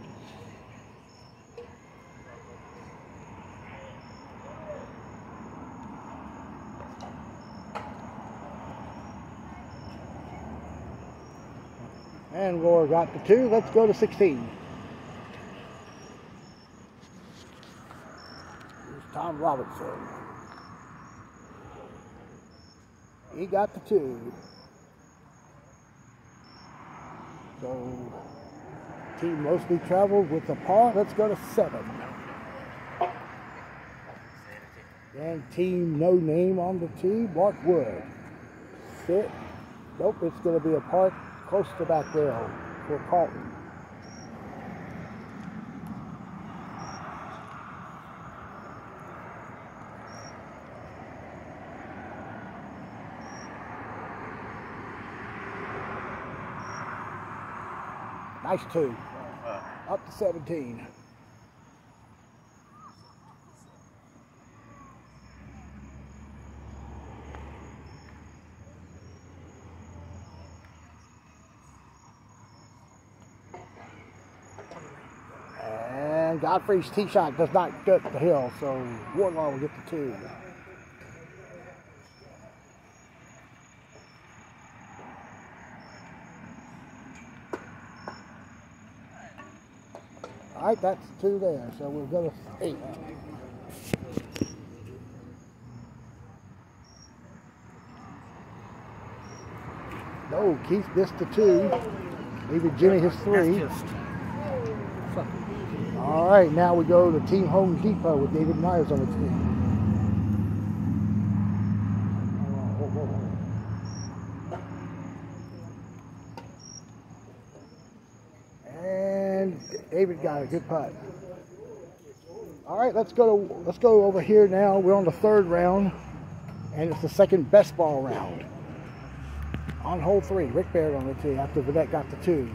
And Laura got the two. Let's go to 16. Here's Tom Robertson. He got the two. So, team mostly traveled with the par. Let's go to seven. And team no name on the tee, Mark Wood. Sit. Nope, it's going to be a park close to back rail for Carlton. Nice two. Up to 17. And Godfrey's tee shot does not get the hill, so Wardlaw will get the two. All right, that's two there, so we'll go to eight. No, Keith missed the two, leaving Jimmy his three. All right, now we go to Team Home Depot with David Myers on the team. And David got a good putt. All right, let's go to let's go over here now. We're on the third round, and it's the second best ball round. On hole three, Rick Baird on the tee after Vanette got the two.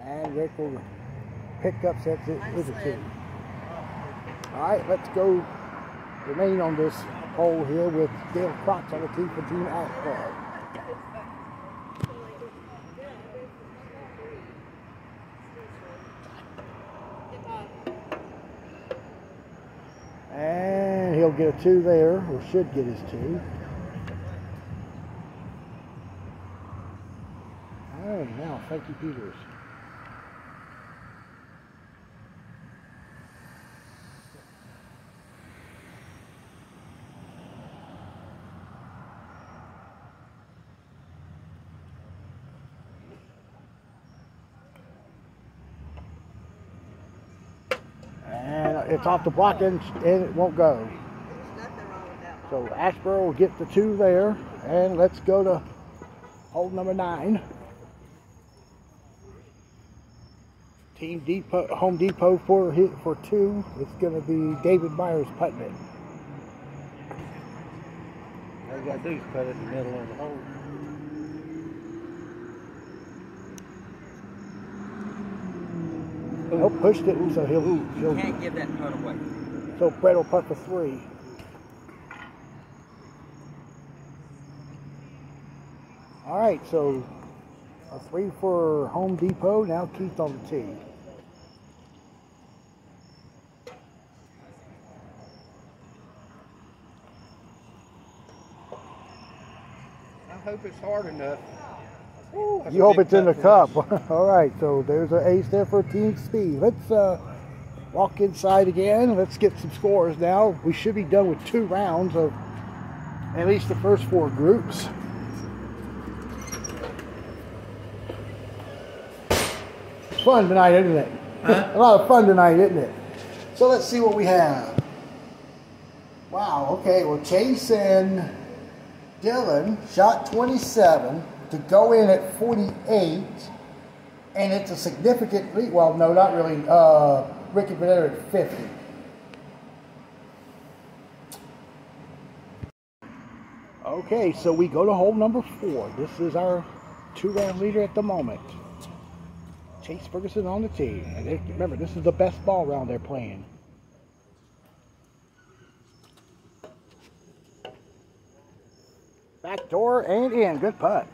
And Rick will pick up sets it with a two. All right, let's go remain on this hole here with Dale Crotch on the tee for Team Asheboro. And he'll get a two there, or should get his two. And now, Frankie Peters. And it's off the block and, and it won't go. So Asheboro will get the two there. And let's go to hole number nine. Team Depot, Home Depot for hit for two. It's going to be David Myers putting it. All you gotta do is put it in the middle of the hole. Oh, pushed it, so he'll, he'll Can't give that putt away. so Brett will putt for three. All right, so a three for Home Depot. Now Keith on the tee. I hope it's hard enough. Ooh, You hope it's in the cup. All right, so there's an ace there for Team Speed. Let's uh, walk inside again. Let's get some scores now. We should be done with two rounds of at least the first four groups. Fun tonight, isn't it? a lot of fun tonight, isn't it? So let's see what we have. Wow, okay, well, Chase and Dylan shot 27 to go in at 48, and it's a significant lead. Well, no, not really. Uh, Ricky Vanette at 50. Okay, so we go to hole number four. This is our two-round leader at the moment. Chase Ferguson on the tee. And remember, this is the best ball round they're playing. Back door and in. Good putt.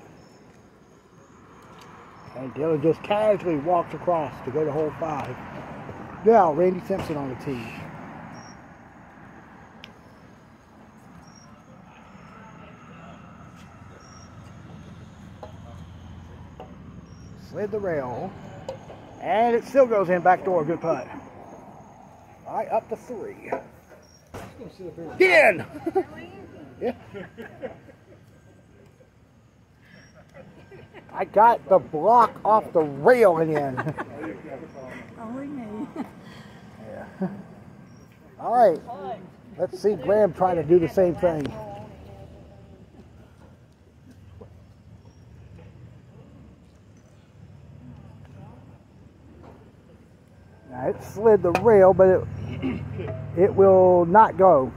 And Dylan just casually walks across to go to hole five. Now, Randy Simpson on the tee. Slid the rail. And it still goes in back door. Good putt. All right, up to three. Get in! yeah. I got the block off the rail and in. Only me. yeah. All right. Let's see Graham trying to do the same thing. Now it slid the rail, but it it will not go.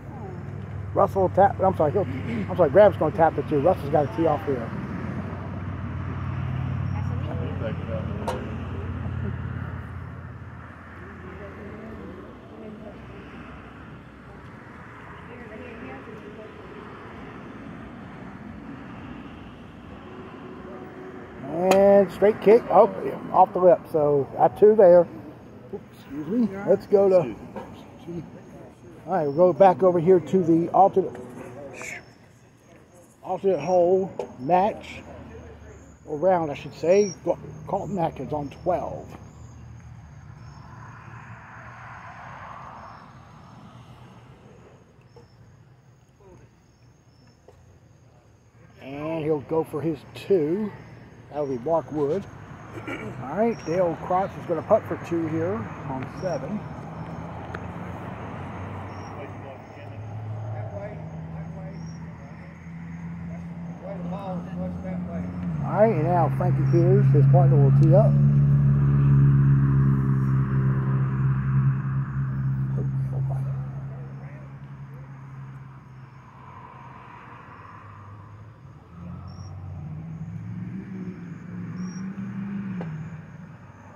Russell tap. I'm sorry. He'll, I'm sorry. Graham's going to tap it too. Russell's got to tee off here. Take it out of the way. And straight kick. Oh, off the lip. So got two there. Excuse me. Let's go to. All right, we'll go back over here to the alternate alternate hole match or round, I should say. Colton Atkins on 12. And he'll go for his two. That'll be Mark Wood. All right, Dale Cross is going to putt for two here on seven. All right, and now Frankie Peters, his partner, will tee up.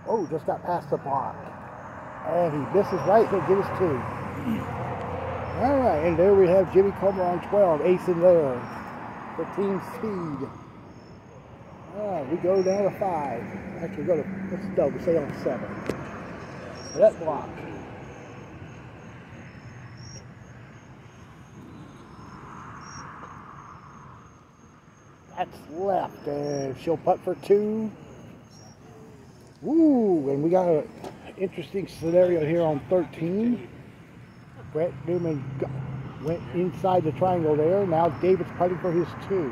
Oh, just got past the block. And he misses right, he'll get his two. All right, and there we have Jimmy Comer on 12, ace in there for team speed. All right, we go down to five. Actually, go to, let's no, we on seven. That block. That's left, and she'll putt for two. Woo, and we got an interesting scenario here on 13. Brett Newman went inside the triangle there. Now David's putting for his two.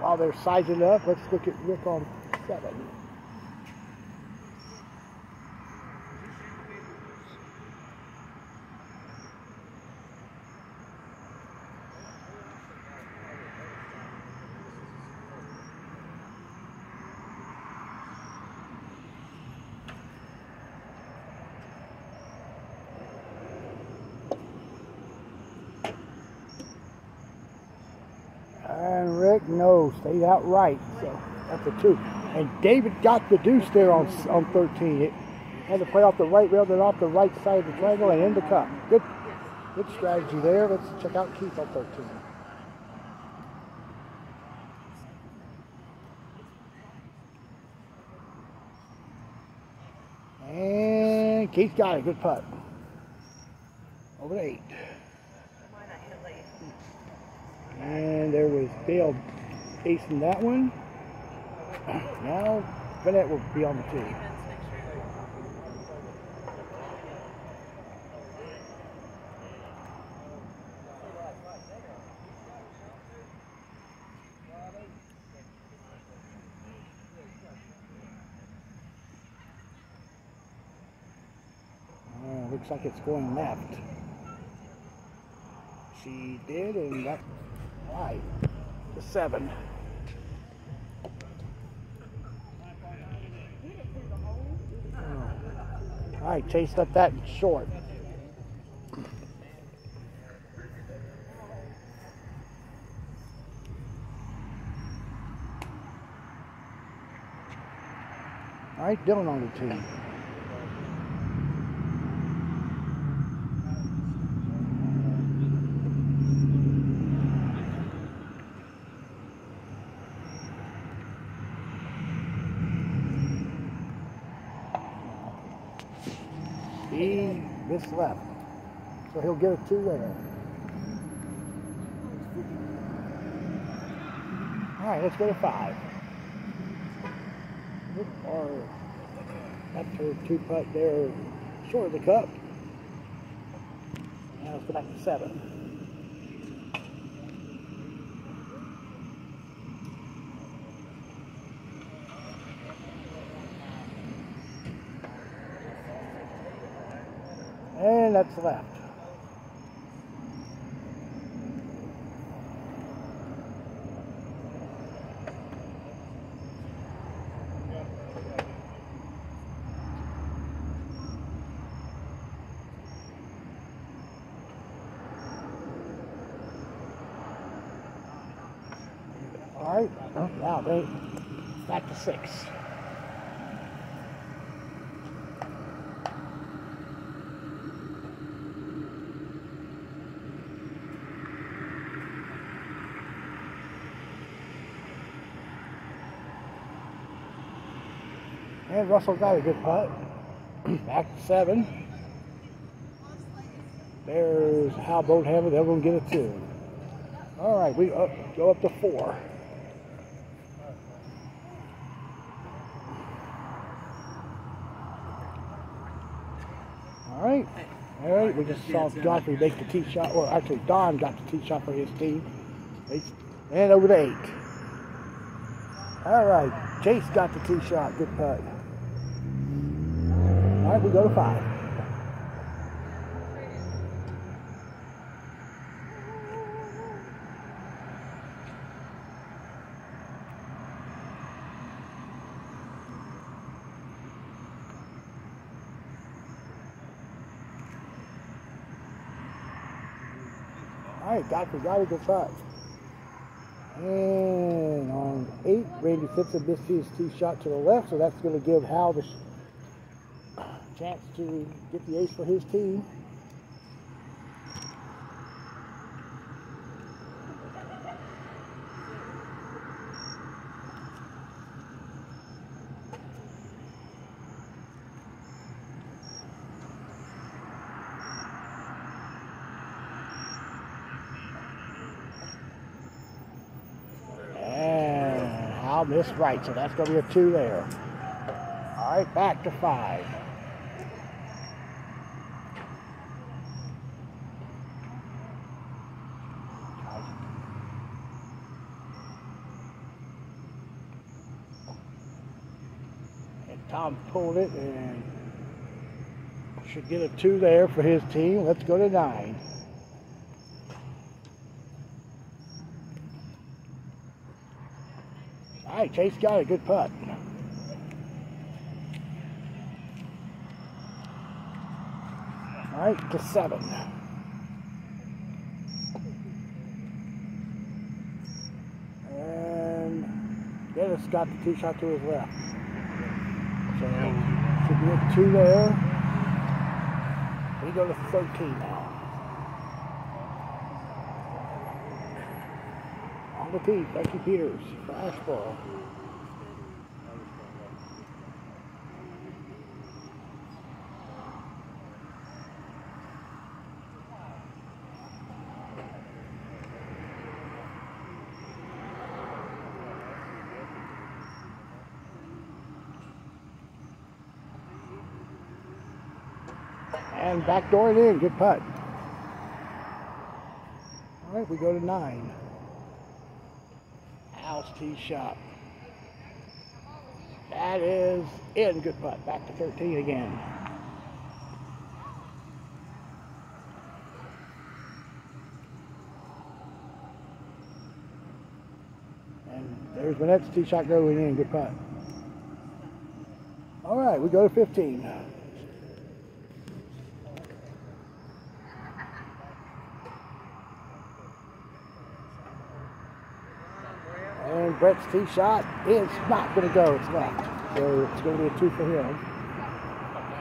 While they're sizing up, let's look at Rick on seven. And Rick, out right. So that's a two. And David got the deuce there on on 13. It had to play off the right rail, then off the right side of the triangle and in the cup. Good, good strategy there. Let's check out Keith on 13. And Keith got a good putt. Over to eight. And there was Dale chasing that one. Now Bennett will be on the tee. Uh, looks like it's going left. She did, and that's right. The seven. All right, Chase left that short. All right, Dylan on the tee. He missed left. So he'll get a two there. All right, let's go to five. That's her two putt there short of the cup. Now let's go back to seven. That's left. All right, oh, now they back to six. And Russell got a good putt. Back to seven. There's Hal Bodenhammer. They're going to get a two. All right, we up, go up to four. All right. All right, we just saw Godfrey make the tee shot. Well, actually, Don got the tee shot for his team. And over to eight. All right, Chase got the tee shot. Good putt. All right, we go to five. All right, Godfrey got a good putt. And on eight, Randy Simpson missed his tee shot to the left, so that's going to give Hal the chance to get the ace for his team. Missed right, so that's going to be a two there. All right, back to five. And Tom pulled it and should get a two there for his team. Let's go to nine. All right, Chase got a good putt. All right, to seven. And Dennis got the two shot to his left. So should be a two there. We go to 13 now. On the tee, Becky Peters for Asheboro. door it in, good putt. All right, we go to nine. House tee shot. That is in, good putt. Back to 13 again. And there's the next tee shot going in, good putt. All right, we go to 15. And Brett's tee shot is not going to go. It's left. So it's going to be a two for him.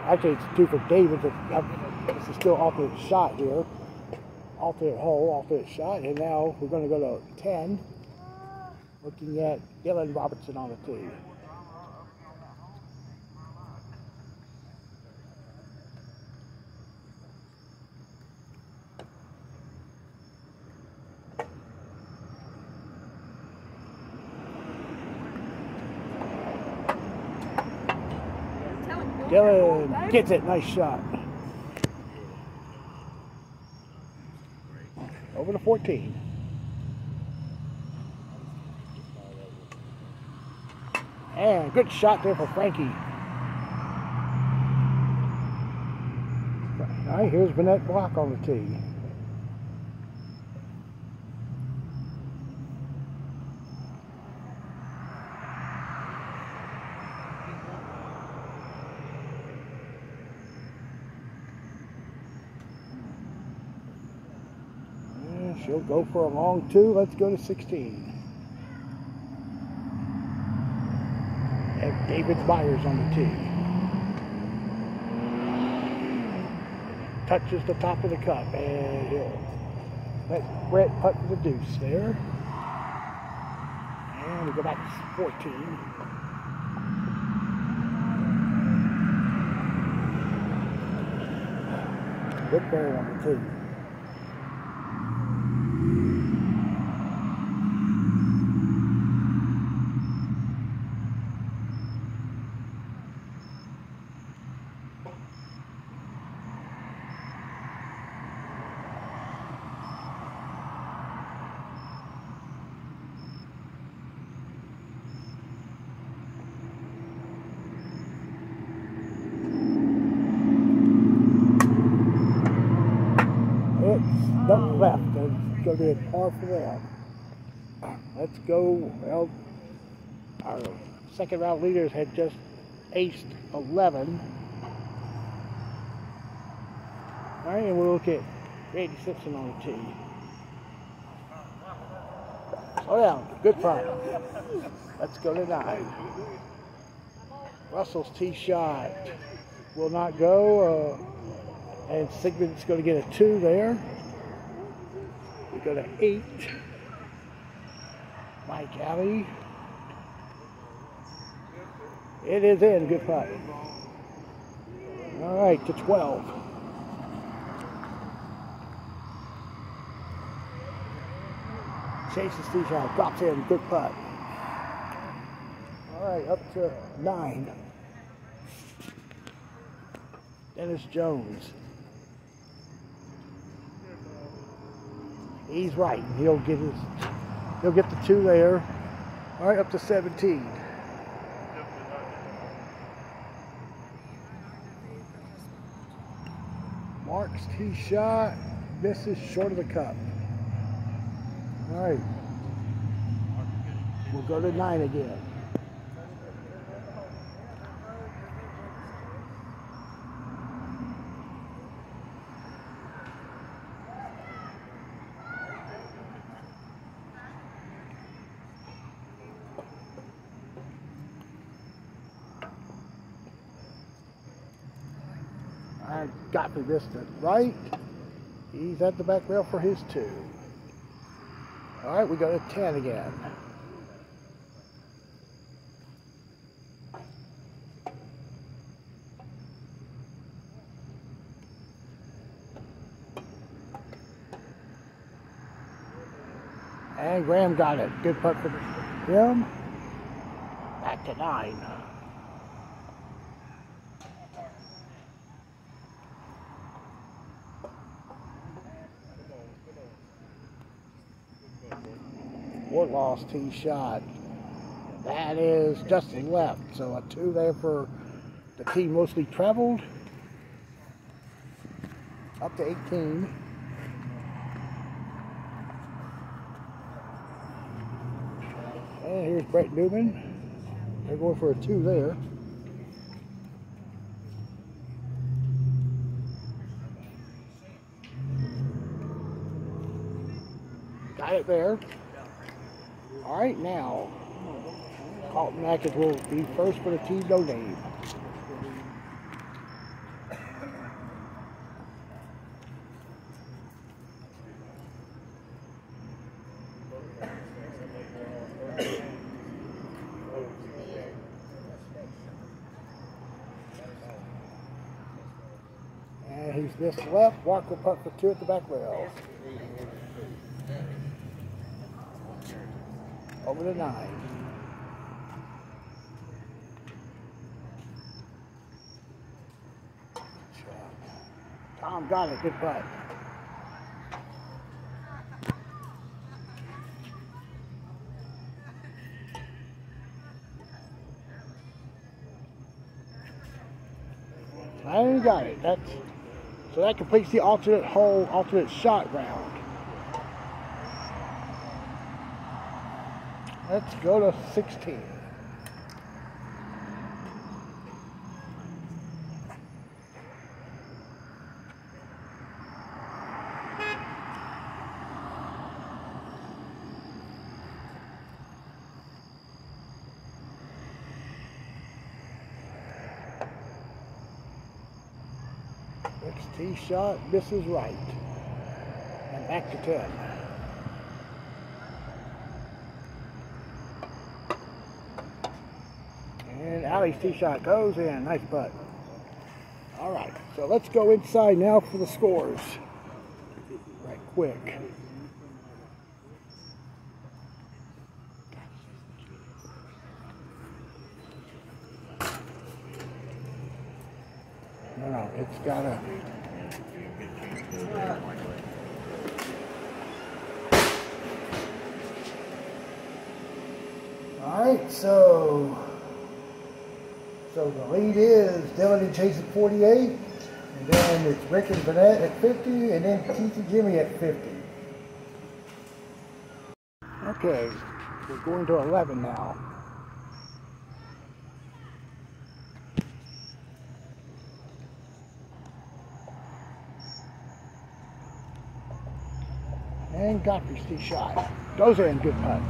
Actually, it's two for David. uh, This is still alternate shot here. Alternate hole, alternate shot. And now we're going to go to 10. Looking at Dylan Robertson on the tee. Dylan gets it. Nice shot. Over to 14. And good shot there for Frankie. All right, here's Vanette Block on the tee. And she'll go for a long two. Let's go to 16. And David Myers on the tee. Touches the top of the cup and he'll let Brett putt the deuce there. And we go back to 14. Good bear on the tee. Par for them. Let's go. Well, our second round leaders had just aced 11. All right, and we'll look at Randy Simpson on the tee. Slow down. Good putt. Let's go to nine. Russell's tee shot will not go. Uh, and Sigmund's going to get a two there. Go to eight. Mike Alley. It is in. Good putt. All right, to 12. Chases shot. Drops in. Good putt. All right, up to nine. Dennis Jones. He's right. He'll get his. He'll get the two there. All right, up to 17. Mark's tee shot misses short of the cup. All right. We'll go to nine again. I got me this to right. He's at the back rail for his two. All right, we go to 10 again. And Graham got it. Good putt for him. Back to nine. Lost tee shot. That is just left. So a two there for the team mostly traveled. Up to 18. And here's Brett Newman. They're going for a two there. Got it there. All right, now, Colton Atkins will be first for the team no name. And he's missed left. Walker putt for two at the back rail. Over to nine. Tom got it. Good putt. I got it. That's so that completes the alternate hole, alternate shot round. Let's go to 16. Next tee shot misses right. And back to 10. Allie's tee shot goes in. Nice putt. All right, so let's go inside now for the scores. Right quick. No, no, it's gotta. All right, so so the lead is Dylan and Chase at 48, and then it's Rick and Burnett at 50, and then and Jimmy at 50. Okay, we're going to 11 now. And Godfrey's tee shot. Those are in, good putt.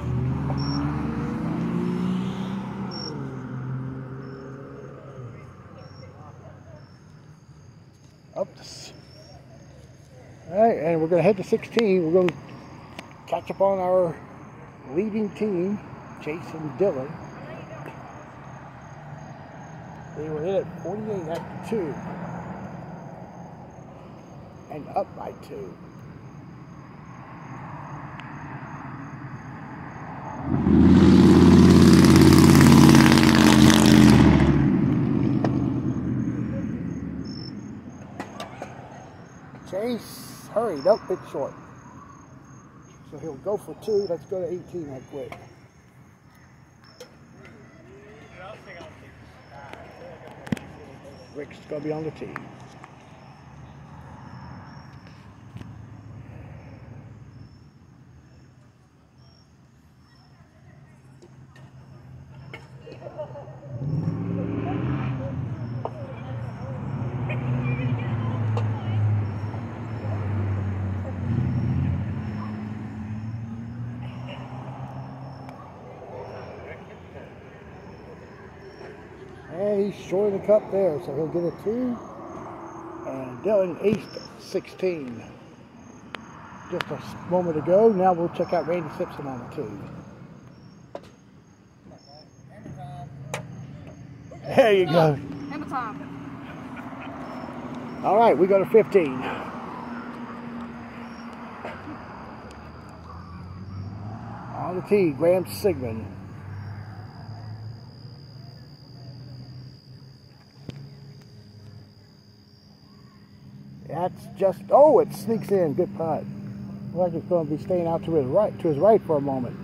Oops. All right, and we're going to head to 16. We're going to catch up on our leading team, Jason Dillon. They were in at 48 after two. And up by two. Chase hurry, nope, it's short. So he'll go for two. Let's go to 18 right quick. Rick's gonna be on the tee. And he's short of the cup there, so he'll get a two. And Dylan East, 16. Just a moment ago. Now we'll check out Randy Simpson on the two. There you go. All right, we go to 15. On the tee, Graham Sigmund. That's just, oh, it sneaks in. Good putt. Looks like it's going to be staying out to his right, to his right for a moment.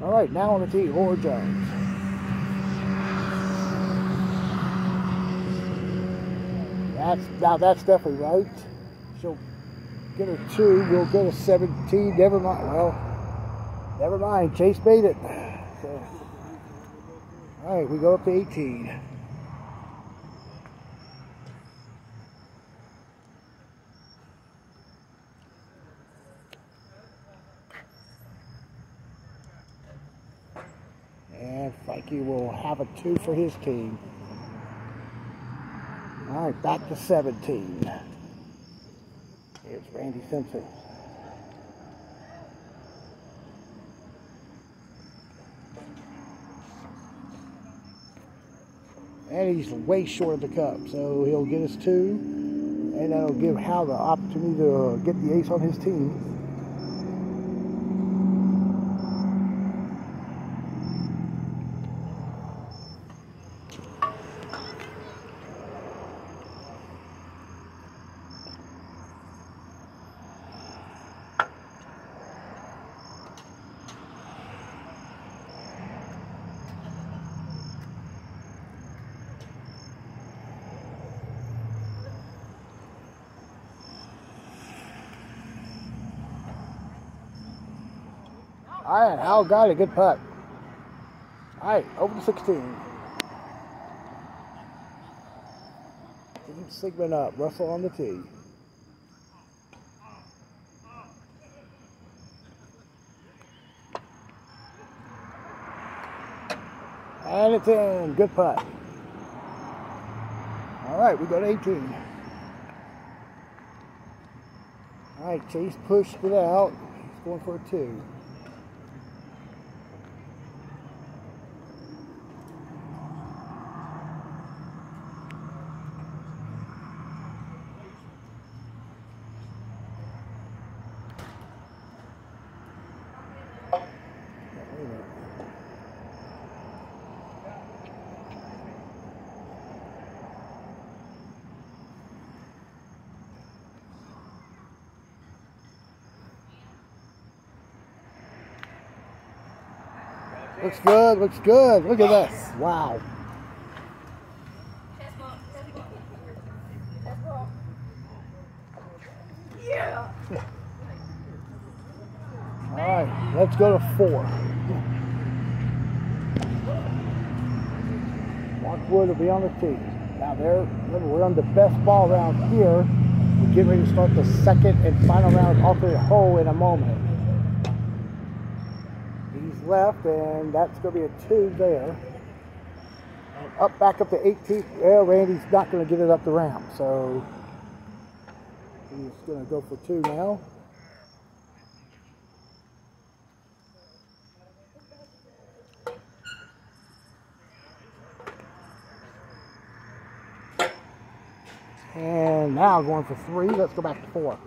All right, now on the tee, Laura Jones. That's now that's definitely right. She'll get a two. We'll get a 17. Never mind. Well, never mind. Chase made it. So, all right, we go up to 18. And will have a two for his team. All right, back to 17. Here's Randy Simpson. And he's way short of the cup, so he'll get his two, and that'll give Hal the opportunity to get the ace on his team. Al got a good putt. All right, over to 16. Team Sigmund up. Russell on the tee. And it's in. Good putt. All right, we got 18. All right, Chase pushed it out. He's going for a two. Looks good, looks good. Look at this. Wow. Yeah. All right, let's go to four. Mark Wood will be on the tee. Now there, remember we're on the best ball round here. We're getting ready to start the second and final round of alternate hole in a moment. Left, and that's going to be a two there. Up back up to 18th. Well, Randy's not going to get it up the ramp, so he's going to go for two now. And now going for three. Let's go back to four.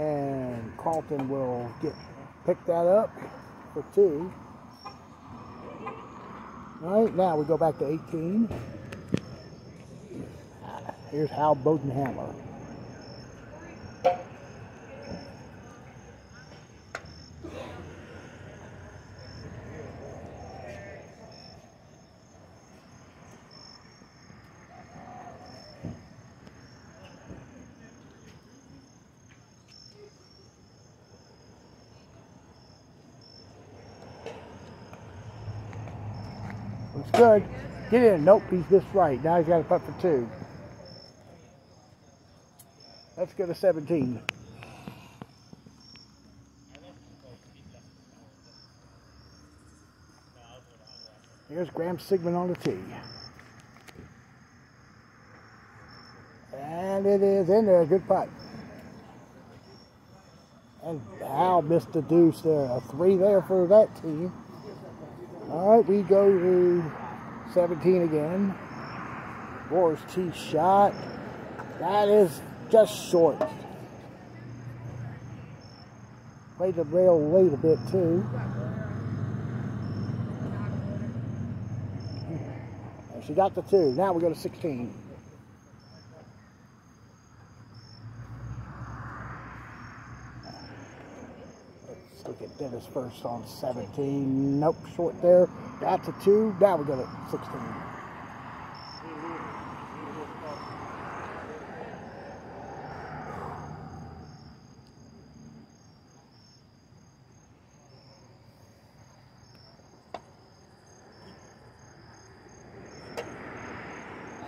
And Carlton will get pick that up for two. All right, now we go back to 18. Here's Hal Bodenhammer. Looks good. Get in. Nope, he's just right. Now he's got to putt for two. Let's go to 17. Here's Graham Sigmund on the tee. And it is in there. Good putt. And Al missed the deuce there. A three there for that team. All right, we go to 17 again. Roar's tee shot. That is just short. Played the rail late a bit too. And she got the two. Now we go to 16. Let's look at Dennis first on 17. Nope, short there. Got a two. Now we go to 16.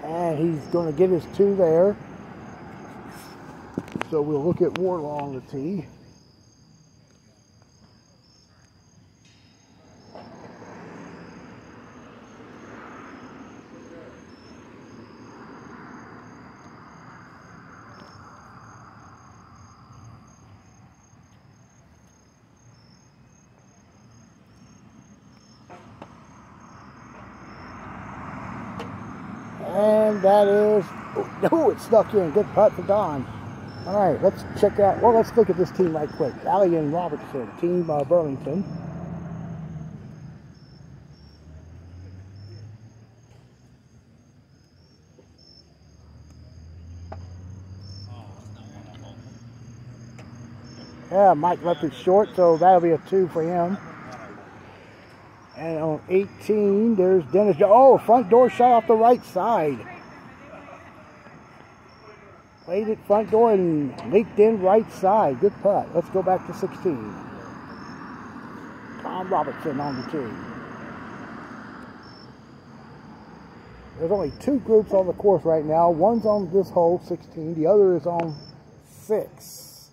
And he's going to get his two there. So we'll look at Wardlaw on the tee. And that is, it snuck in. Good putt for Don. All right, let's check out, well, let's look at this team right quick. Allie and Robertson, Team uh, Burlington. Yeah, Mike left it short, so that'll be a two for him. And on 18, there's Dennis. Oh, front door shot off the right side. Played it front door and leaked in right side. Good putt. Let's go back to 16. Tom Robertson on the tee. There's only two groups on the course right now. One's on this hole, 16. The other is on 6.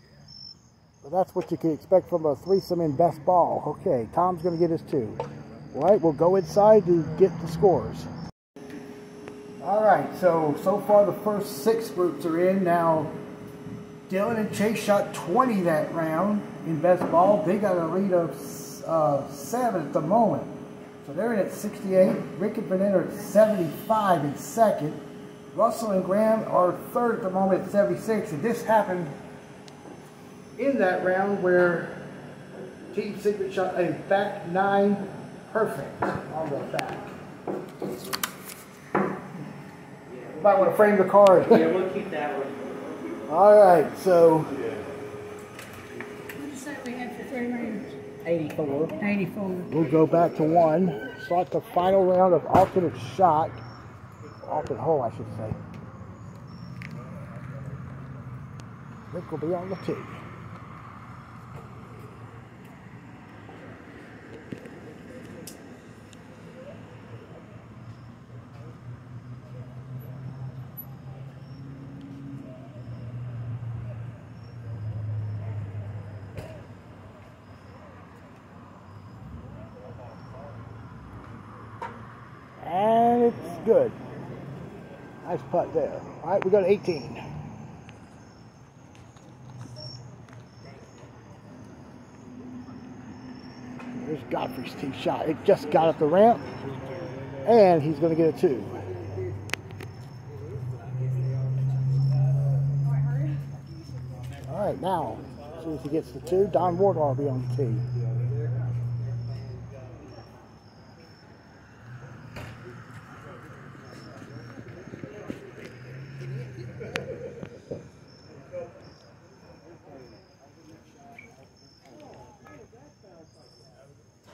So that's what you can expect from a threesome in best ball. Okay, Tom's going to get his two. All right, we'll go inside to get the scores. All right, so so far the first six groups are in. Now, Dylan and Chase shot 20 that round in best ball. They got a lead of uh, seven at the moment. So they're in at 68. Rick and Vanette are at 75 in second. Russell and Graham are third at the moment at 76. And this happened in that round where Team Secret shot a back nine perfect on the back. You might want to frame the card. yeah, we'll keep that one. All right, so. What did you we had for three rounds? 84. 84. We'll go back to one. Start the final round of alternate shot. Alternate hole, I should say. Rick will be on the tee. Putt there. All right, we got 18. There's Godfrey's tee shot. It just got up the ramp, and he's going to get a two. All right, now, as soon as he gets the two, Don Wardlaw will be on the tee.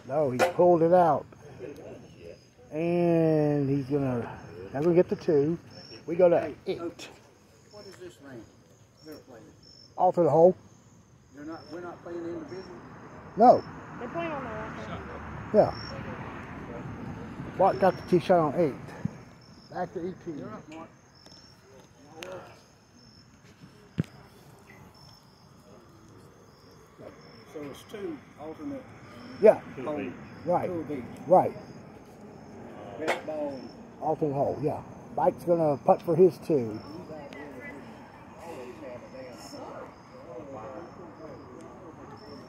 No, he pulled it out. And he's gonna now gonna get the two. We go to eight. What is this lane? They're playing. Alter the hole. They're not, we're not playing individual? No. They're playing on the left. Yeah. Bart got the tee shot on eight. Back to 18. You're up, Mark. So it's two alternate Yeah, holes, right, right. Ball, Alternate hole, yeah. Mike's gonna putt for his two.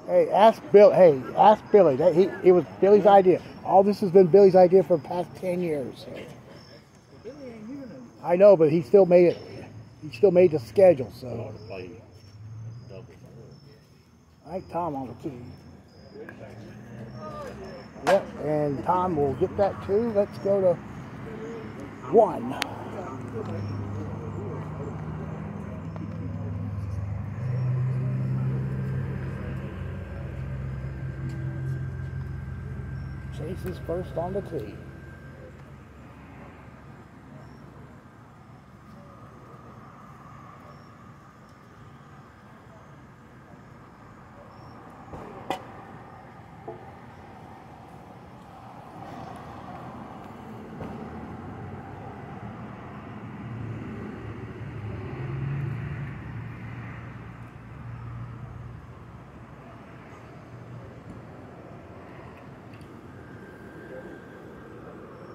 Hey, ask Bill. Hey, ask Billy. That he, it was Billy's idea. All this has been Billy's idea for the past ten years. I know, but he still made it. He still made the schedule. So, to all right, Tom on the team. Yep, and Tom will get that too. Let's go to one. Chase is first on the tee.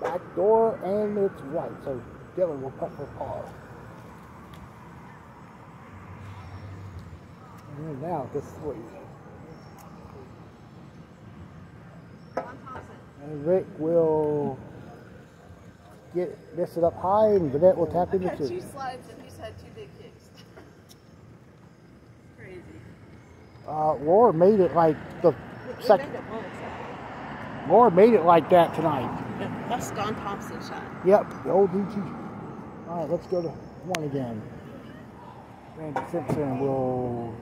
Back door and it's right. So Dylan will putt for par. And now to three. And Rick will get this it up high and Vanette will tap into two. two slides and he's had two big kicks. Crazy. Uh, Laura made it like the second. Laura made it like that tonight. That's Don Thompson shot. Yep, the old DT. All right, let's go to one again. Randy Simpson will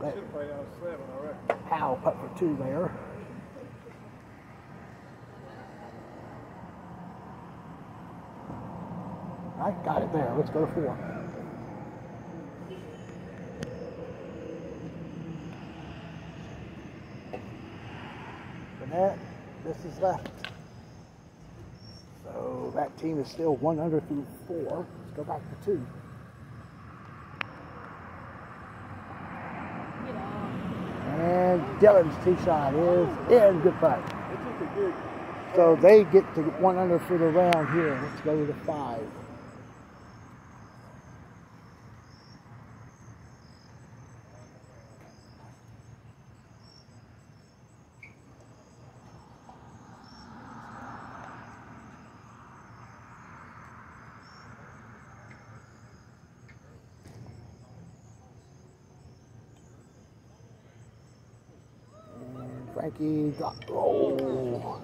I reckon. Putt for two there. I got it there. Let's go to four. Burnett, this is left. Team is still one under through four. Let's go back to two. And Dylan's tee shot is in. Good putt. So they get to one under for the round here. Let's go to five. So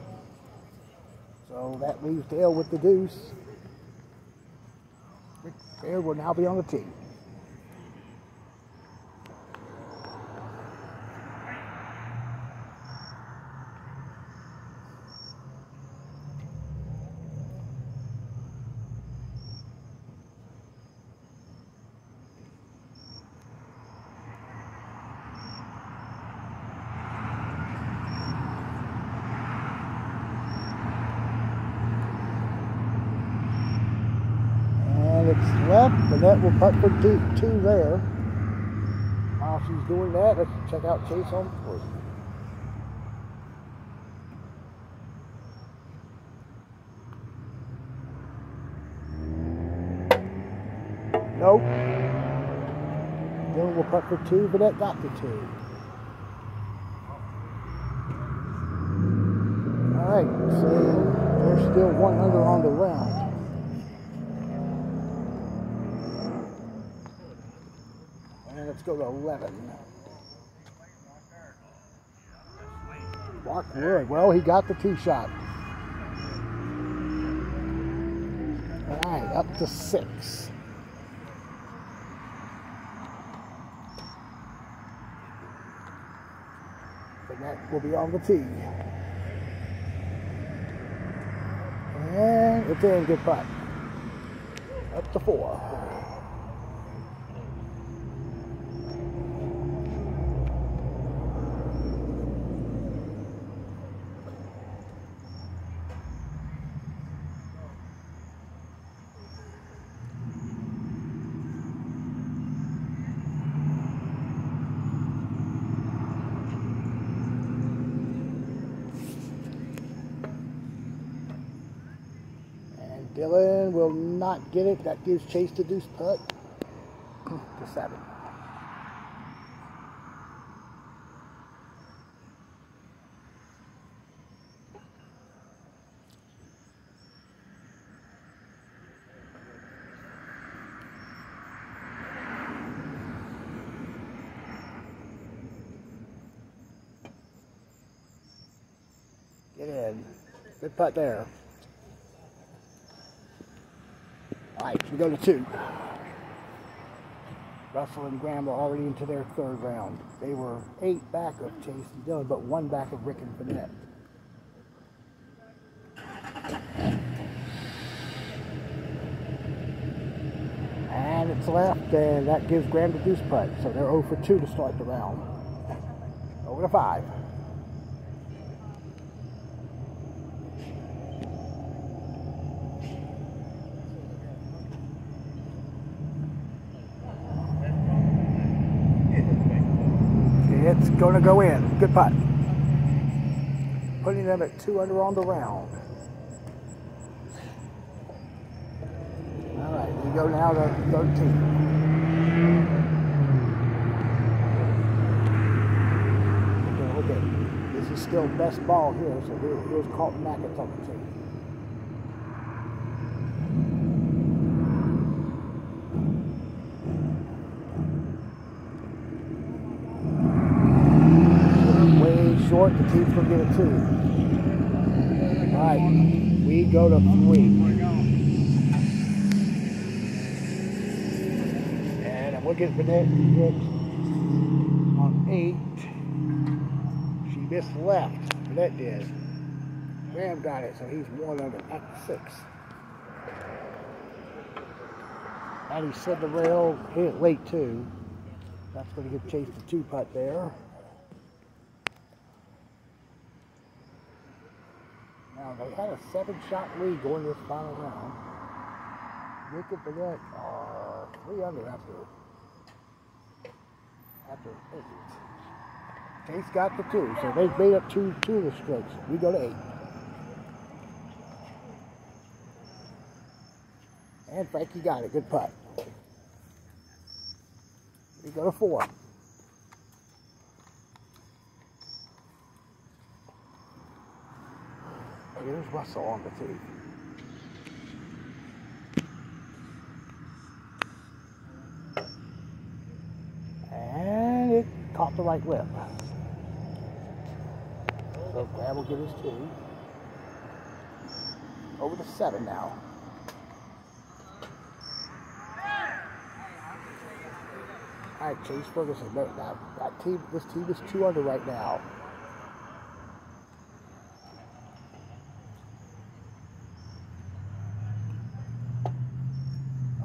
that leaves Dale with the deuce. Rick Baird will now be on the tee. Burnett will for two, two there. While she's doing that, let's check out Chase on three. Nope. Then we'll putt for two, but that got the two. All right, so there's still one under on the round. And let's go to 11. Mark Wood. Well, he got the tee shot. All right, up to six. And that will be on the tee. And it's in. Good putt. Up to four. And Dylan will not get it. That gives Chase the deuce putt to seven. Get in. Good putt there. All right, we go to two. Russell and Graham are already into their third round. They were eight back of Chase and Dillon, but one back of Rick and Vanette. And it's left, and that gives Graham the deuce putt. So they're 0 for 2 to start the round. Over to 5. Going to go in. Good putt. Putting them at two under on the round. All right, we go now to 13. Okay, okay. This is still best ball here, so here's Carlton Mack at 13. Two for a two. All right, we go to three. And I'm looking for that on eight. She missed left. that did. Ram got it, so he's one under, at six. And he said the rail hit late too. That's going to give Chase the two putt there. They had a seven shot lead going this final round. And Burnett are three under after after eight. Chase got the two, so they've made up two two of the strokes. We go to eight. And Frankie got it. Good putt. We go to four. Here's Russell on the tee. And it caught the right lip. So Graham will get his two. Over to seven now. All right, Chase Ferguson. That, that, that team, this team is two under right now.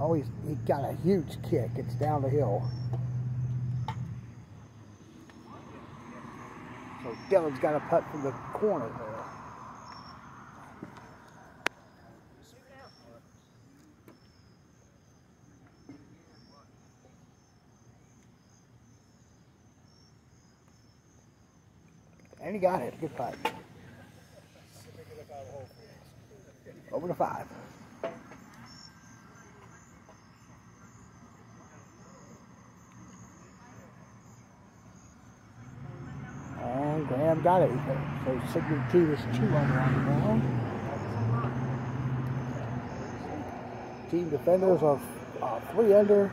Oh, he's, He got a huge kick. It's down the hill. So Dylan's got a putt from the corner there. And he got it. Good putt. Over to five. Got it. So Sigmund T two under on the ground. Team defenders are uh, three under,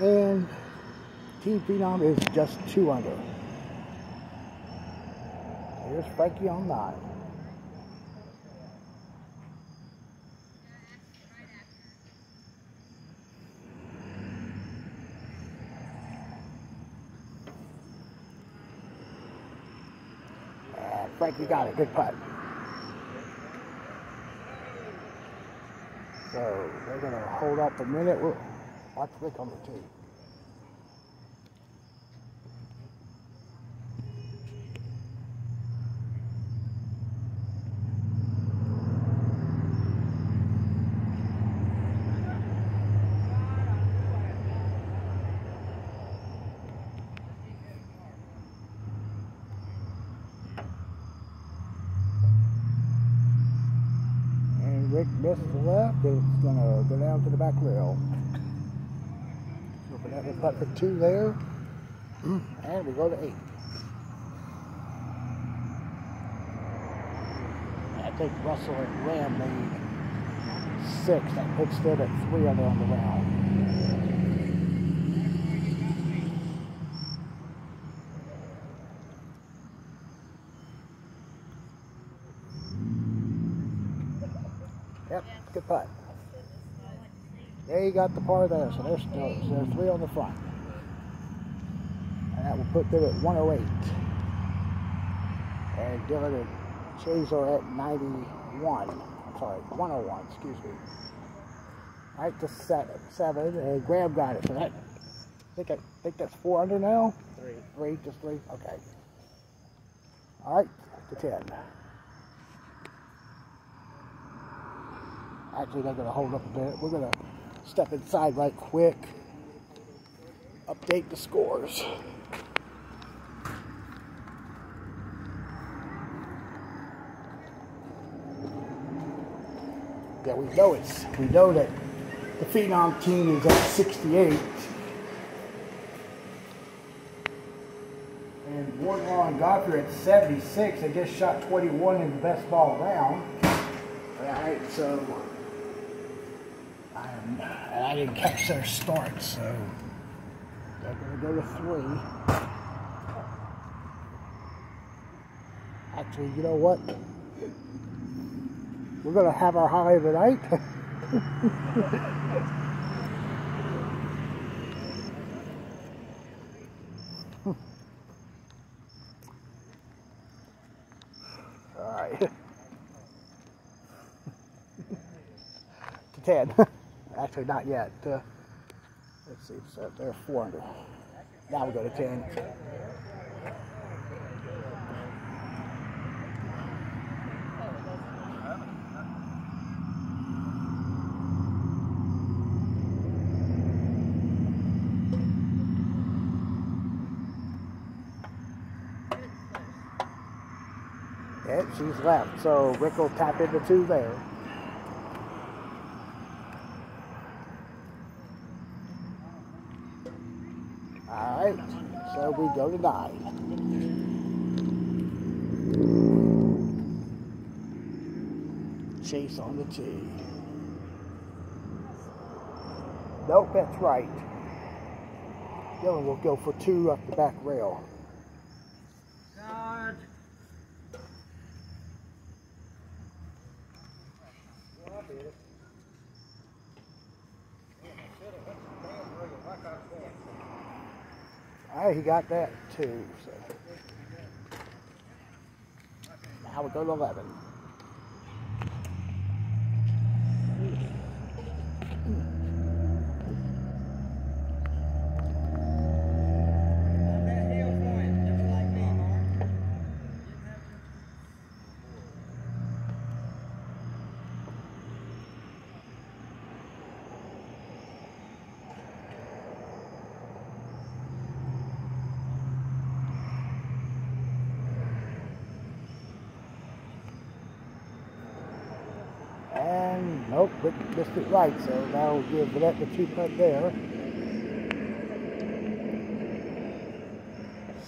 and Team Phenom is just two under. Here's Frankie on nine. And Frankie got it. Good putt. So they're going to hold up a minute. We'll on the tee. And Rick missed the left. It's going to go down to the back rail. So that, putt for two there. And we go to eight. I think Russell and Graham made six. That puts them at three on the round. Yep, good putt. There you got the par there, so there's still so there's three on the front. And that will put them at 108. And Dylan and Chase are at 91. I'm sorry, 101, excuse me. Right to seven, seven, and Graham got it. So that, I think, I think that's four under now? Three. Three, just three? Okay. All right, to 10. Actually, they're to hold up a bit. We're going to step inside right quick. Update the scores. Yeah, we know it's we know that the Phenom team is at 68. And Wardlaw and Godfrey at 76. They just shot 21 in the best ball round. Alright, so I didn't catch their start, so they're gonna go to three. Actually, you know what? We're gonna have our high of the night. All right. to 10. Actually, not yet. Uh, let's see, it's up there, 400. Now we go to 10. Yeah, she's left, so Rick will tap into two there. All right, so we go to nine. Chase on the tee. Nope, that's right. Dylan will go for two up the back rail. he got that too. So. Now we go to 11. Missed it right, so that'll give Vanette the two putt there.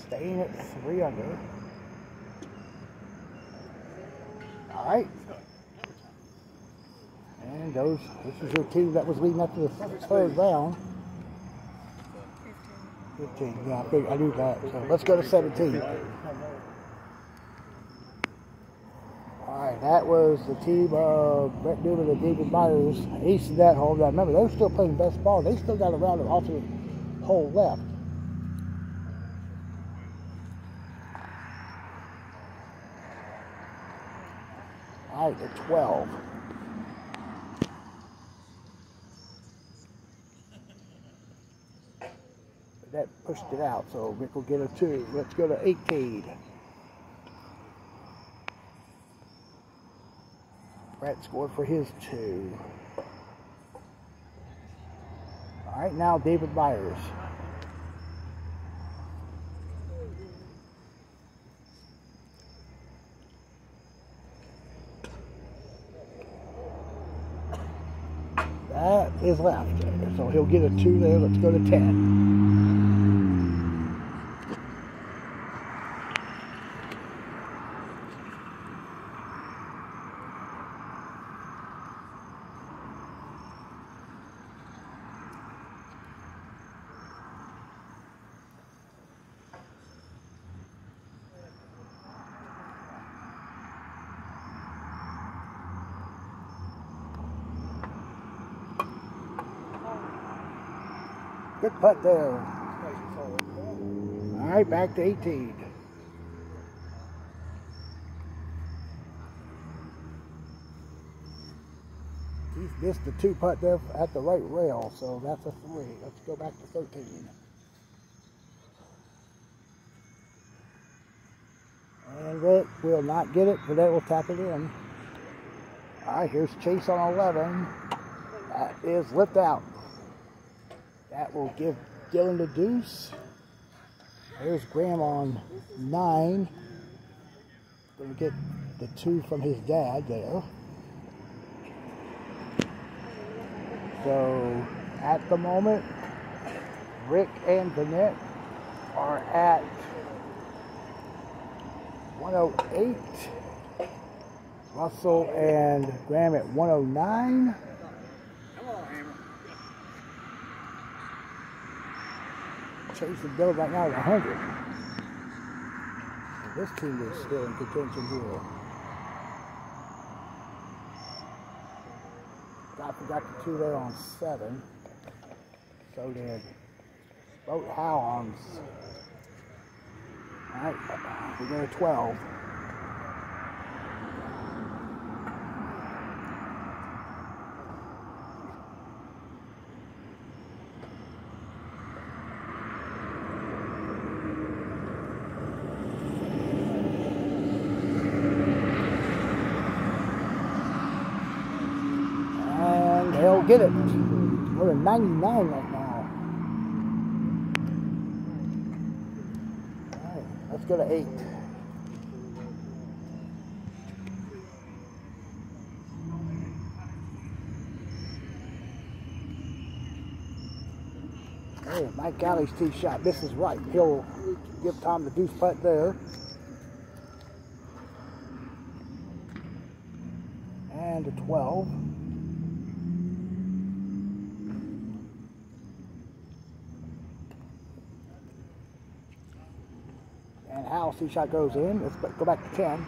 Staying at three under. All right. And those, this is your team that was leading up to the third round. 15, yeah, I, I knew that. So let's go to 17. All right, that the team of Brett Newman and David Myers acing that hole. Now remember, they're still playing best ball. They still got a round of alternate hole left. All right, the 12. That pushed it out, so Rick will get a two. Let's go to 18. Brett scored for his two. All right, now David Myers. That is left. So he'll get a two there. Let's go to 10. Putt there. All right, back to 18. He's missed the two putt there at the right rail, so that's a three. Let's go back to 13. And Rick will not get it, but that will tap it in. All right, here's Chase on 11. That is lipped out. That will give Dylan the deuce. There's Graham on nine. Gonna get the two from his dad there. So at the moment, Rick and Vanette are at 108. Russell and Graham at 109. Chase and Bill right now at 100. This team is still in contention here. I forgot the two there on seven. So did Boat Howe on. All right, we go to 12. And they'll get it. We're 99 right now. All right, let's go to 8. Hey, Mike Galley's tee shot misses right. He'll give Tom the deuce putt there. And a 12. Shot goes in. Let's go back to 10.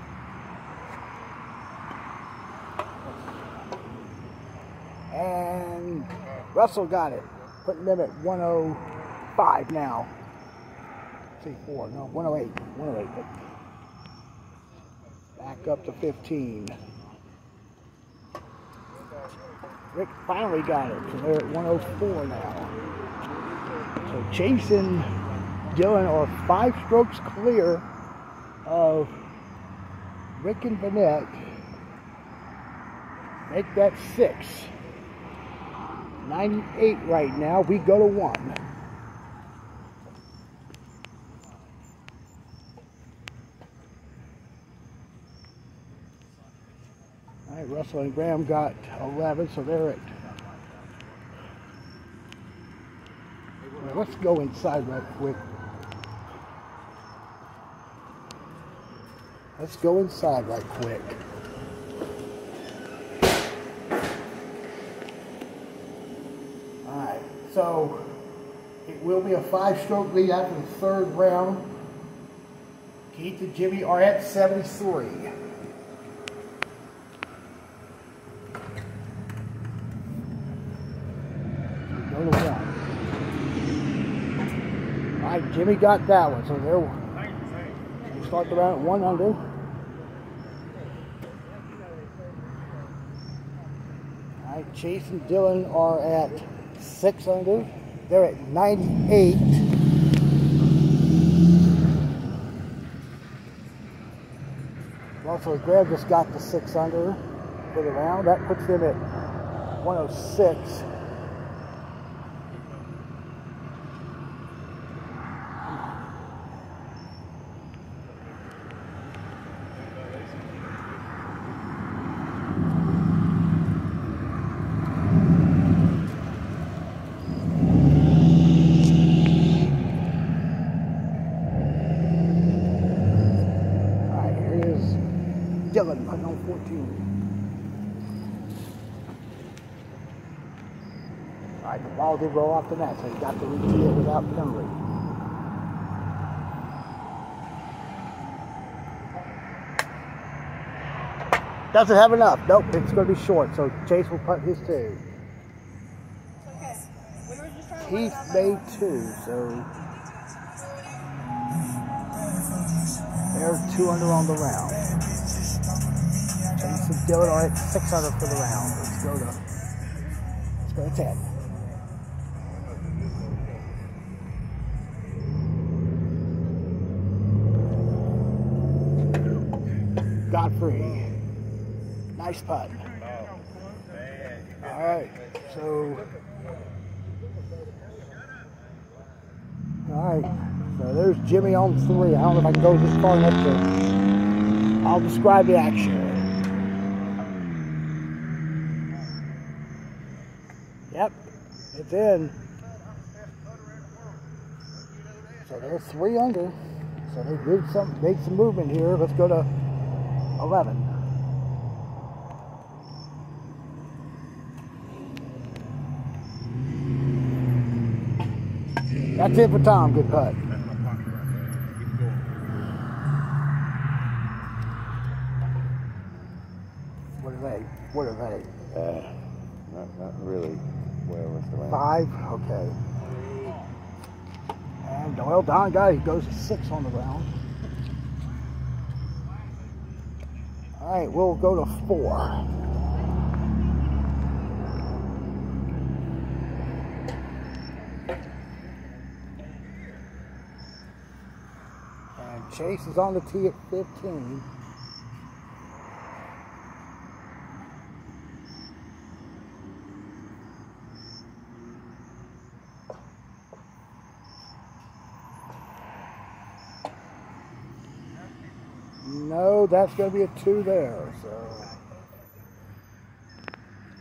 And Russell got it. Putting them at 105 now. Let's see, 4, no, 108. 108. Back up to 15. Rick finally got it. So they're at 104 now. So Jason Dylan are five strokes clear of Rick and Vanette. Make that six. 98 right now. We go to one. All right, Russell and Graham got 11, so they're at. Well, let's go inside right quick. Let's go inside right quick. Alright, so it will be a five stroke lead after the third round. Keith and Jimmy are at 73. Go to one. Alright, Jimmy got that one, so there. We start the round at one under. Alright, Chase and Dylan are at six under. They're at 98. Russell and Graham just got the six under for the round. That puts them at 106. did roll off the net, so he got the it without penalty. Doesn't have enough. Nope, it's going to be short, so Chase will put his two. Okay. Made two, so they're two under on the round. Chase and Dillon are at six under for the round. Let's go to, let's go to 10. free. Nice putt. All right, so. All right, so there's Jimmy on three. I don't know if I can go this far enough to. I'll describe the action. Yep, it's in. So they're three under. So they did some, made some movement here. Let's go to 11. That's it for Tom. Good putt. What are they? What are they? Uh, not, not really well with the land. Five? Okay. And Doyle Don guy goes to six on the round. All right, we'll go to four. And Chase is on the tee at 15. No, that's going to be a two there. So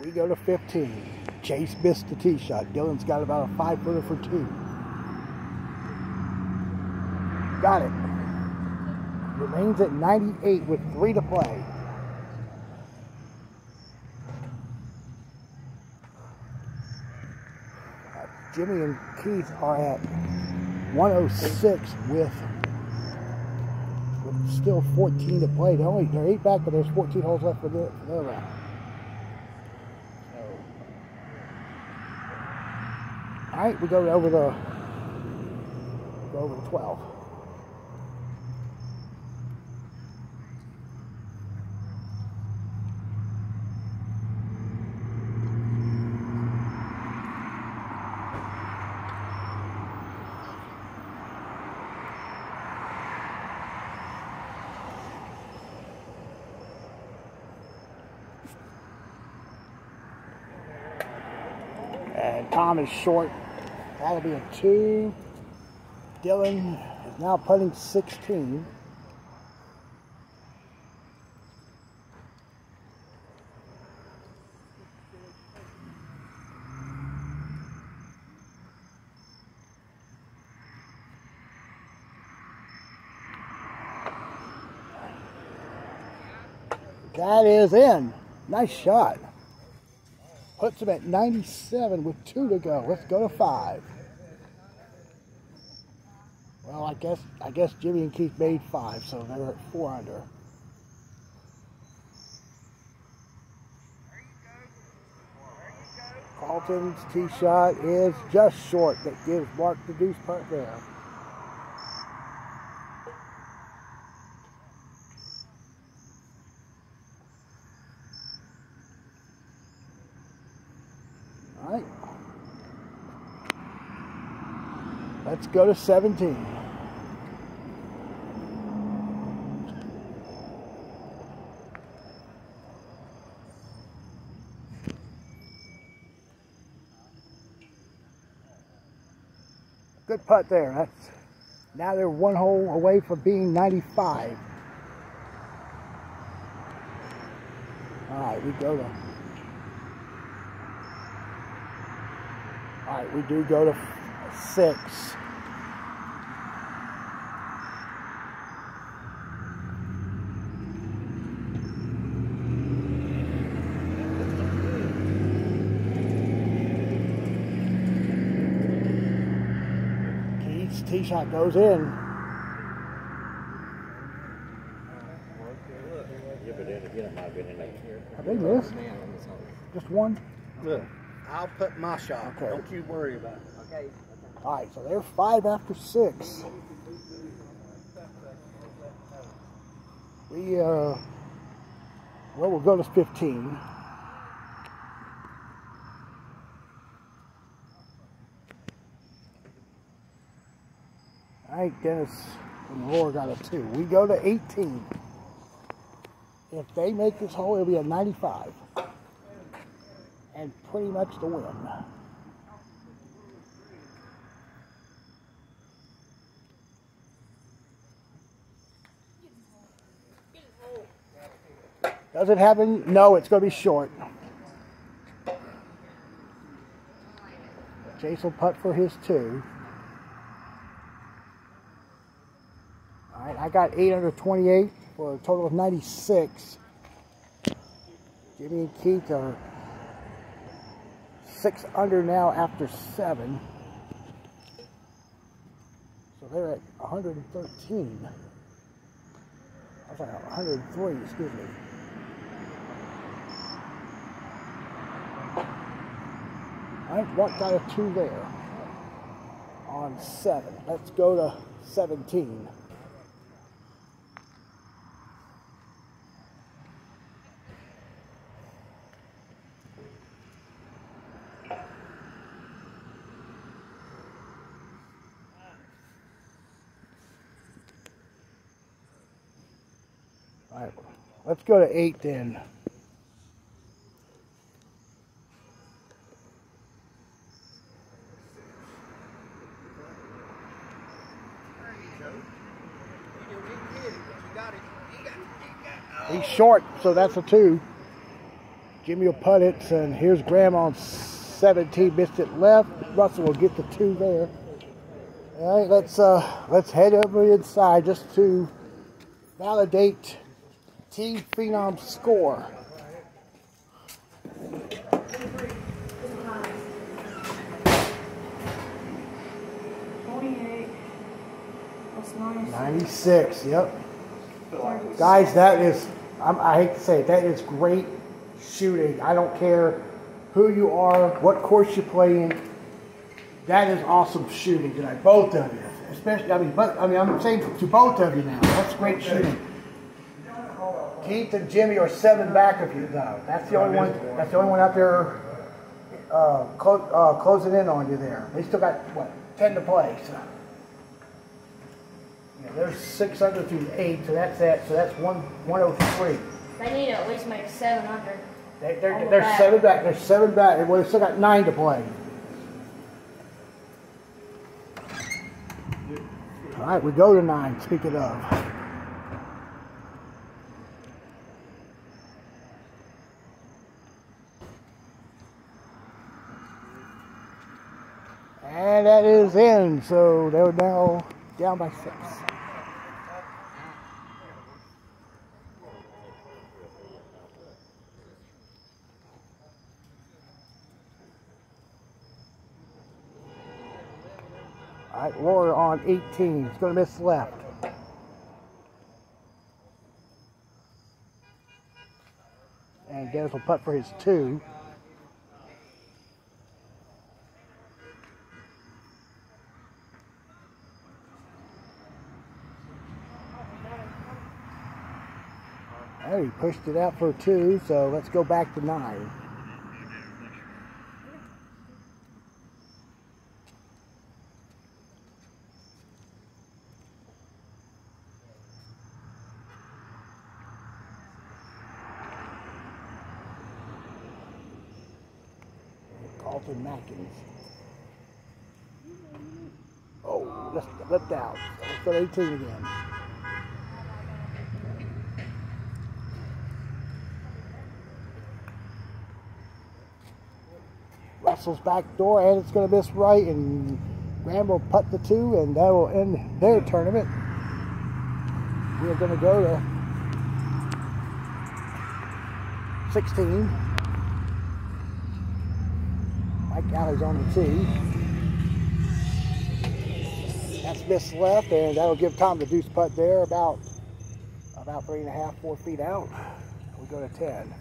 we go to 15. Chase missed the tee shot. Dylan's got about a five footer for two. Got it. Remains at 98 with three to play. Jimmy and Keith are at 106 with with still 14 to play. They're only they're eight back, but there's 14 holes left for the for their round. All right, we go over the go over the 12. and Tom is short. That'll be a two. Dylan is now putting 16. That is in. Nice shot. Puts him at 97 with two to go. Let's go to five. Well, I guess I guess Jimmy and Keith made five, so they're at four under. Carlton's tee shot is just short. That gives Mark the deuce putt there. All right. Let's go to 17. Good putt there. That's now they're one hole away from being 95. All right, we go to. All right, we do go to six. Keith's tee shot goes in. Yeah, but then again, it might have been in there. Have they missed? Just one? Look, I'll put my shot. Okay. Don't you worry about it. Okay. All right, so they're five after six. We, uh, well, we'll go to 15. Right, Dennis and Roar got a two. We go to 18. If they make this hole, it'll be a 95. And pretty much the win. Does it happen? No, it's going to be short. Chase will putt for his two. I got 828 for a total of 96. Jimmy and Keith are six under now after seven. So they're at 113. I was like 103, excuse me. I Mark got a two there on seven. Let's go to 17. All right, let's go to eight then. He's short, so that's a two. Jimmy will putt it, and here's Graham on 17, missed it left. Russell will get the two there. All right, let's uh, let's head over inside just to validate Team Phenom score. 96, yep. Guys, that is, I'm, I hate to say it, that is great shooting. I don't care who you are, what course you play in. That is awesome shooting tonight, both of you. Especially, I mean, but I mean, I'm saying to both of you now. That's great shooting. Keith and Jimmy are seven back of you, though. That's the only one. That's the only one out there uh, clo- uh, closing in on you there. They still got what ten to play. So. Yeah, there's six under through eight, so that's that. So that's one one oh three. They need to at least make seven under. They, they're they're back. seven back. They're seven back. Well, they still got nine to play. All right, we go to nine. Speaking of. And that is in, so they're now down by six. All right, Laura on 18. He's going to miss left. And Dennis will putt for his two. Oh, he pushed it out for two, so let's go back to nine. Carlton Mackins. Oh, let's left out. So let's go to 18 again. Russell's back door, and it's going to miss right, and Graham will putt the two, and that will end their tournament. We're going to go to 16. Mike Alley's on the tee. That's missed left, and that'll give Tom the deuce putt there, about about three and a half, four feet out. We go to 10.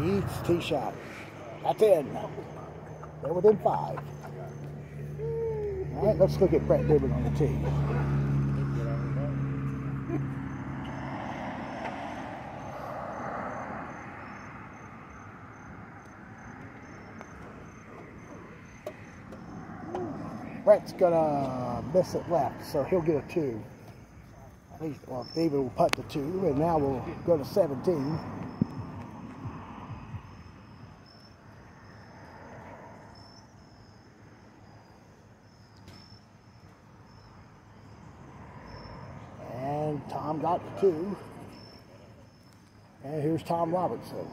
Keith's tee shot. That's in. They're within five. All right, let's look at Brett Dibben on the tee. Brett's gonna miss it left, so he'll get a two. At least, well, David will putt the two, and now we'll go to 17. The two. And here's Tom Robertson.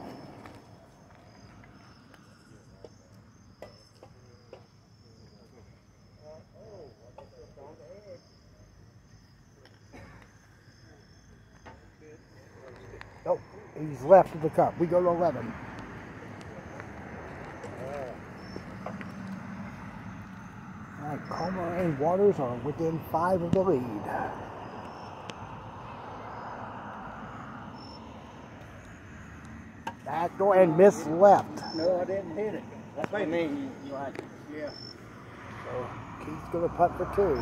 Nope, he's left of the cup. We go to 11. All right, Comer and Waters are within five of the lead. Back door and miss left. No, I didn't hit it. That's what I mean. You, you like, yeah. So Keith's gonna putt for two.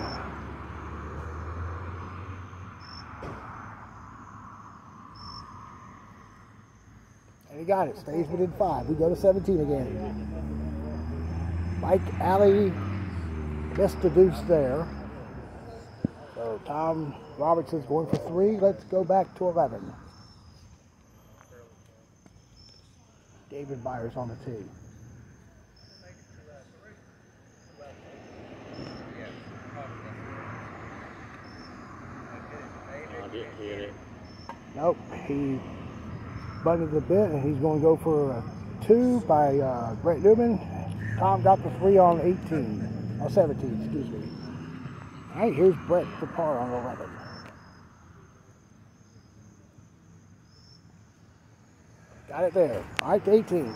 And he got it. Stays within five. We go to 17 again. Mike Alley missed the deuce there. So Tom Robertson's going for three. Let's go back to 11. David Myers on the tee. Hit it. Nope, he butted the bit and he's going to go for a two by uh, Brett Newman. Tom got the three on 18, or 17, excuse me. All right, here's Brett for par on 11. Got it there. Right, 18.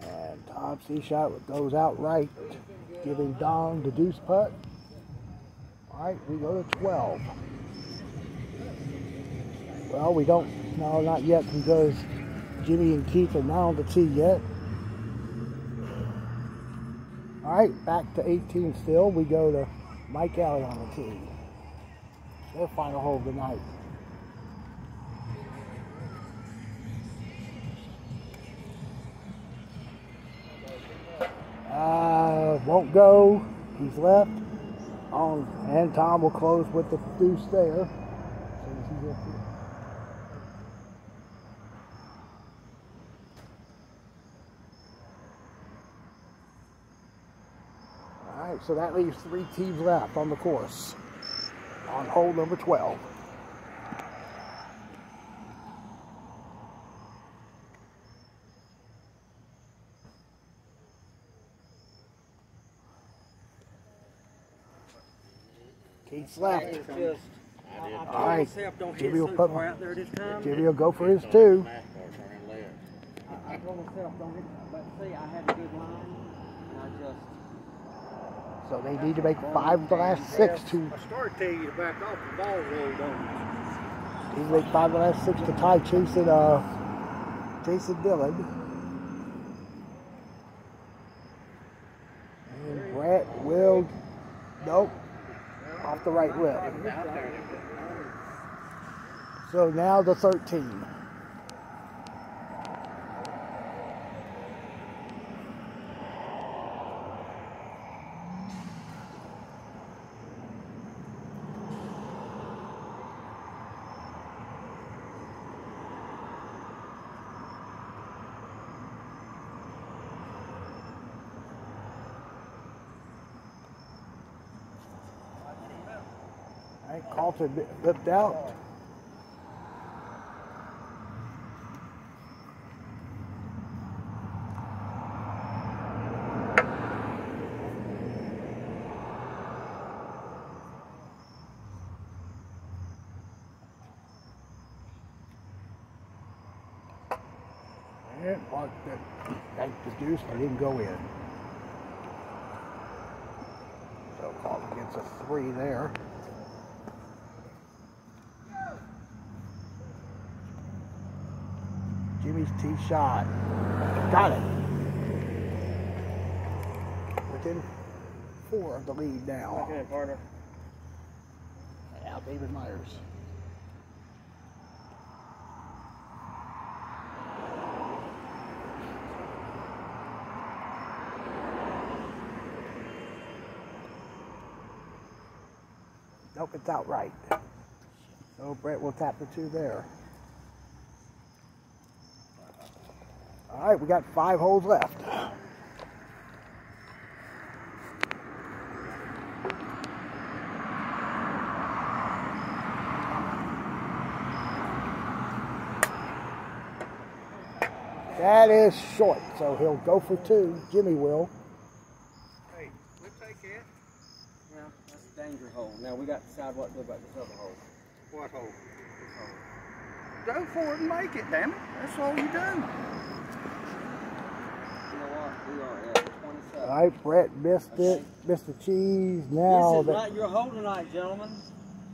And Tom's tee shot goes out right, giving Don the deuce putt. All right, we go to 12. Well, we don't, no, not yet because Jimmy and Keith are not on the tee yet. All right, back to 18 still. We go to Mike Alley on the tee. Their final hole of the night. Uh, won't go. He's left. On and Tom will close with the deuce there. So that leaves three teams left on the course on hole number 12. Keith's left. All right, Jimmy will, put, Jimmy will go for his two. I told myself, don't hit, but see, I had a good line, and I just so they need to make five of the last six to I started telling you to back off the ball rolled on He make five of the last six to tie Jason, uh, Jason Dillon. And Brett will, nope, off the right lip. So now the 13. Right, Carlton lipped out. And Mark that but didn't go in. So Carlton gets a three there. Tee shot. Got it. Within four of the lead now. okay, partner. Now David Myers. Nope, it's outright. So Brett will tap the two there. All right, we got five holes left. That is short, so he'll go for two. Jimmy will. Hey, we'll take it. Well, that's a danger hole. Now we got to decide what to do about this other hole. What hole? Go for it and make it, damn it. That's all you do. You know what? We are at 27. All right, Brett missed it, missed the cheese. Now, this is that, not your hole tonight, gentlemen.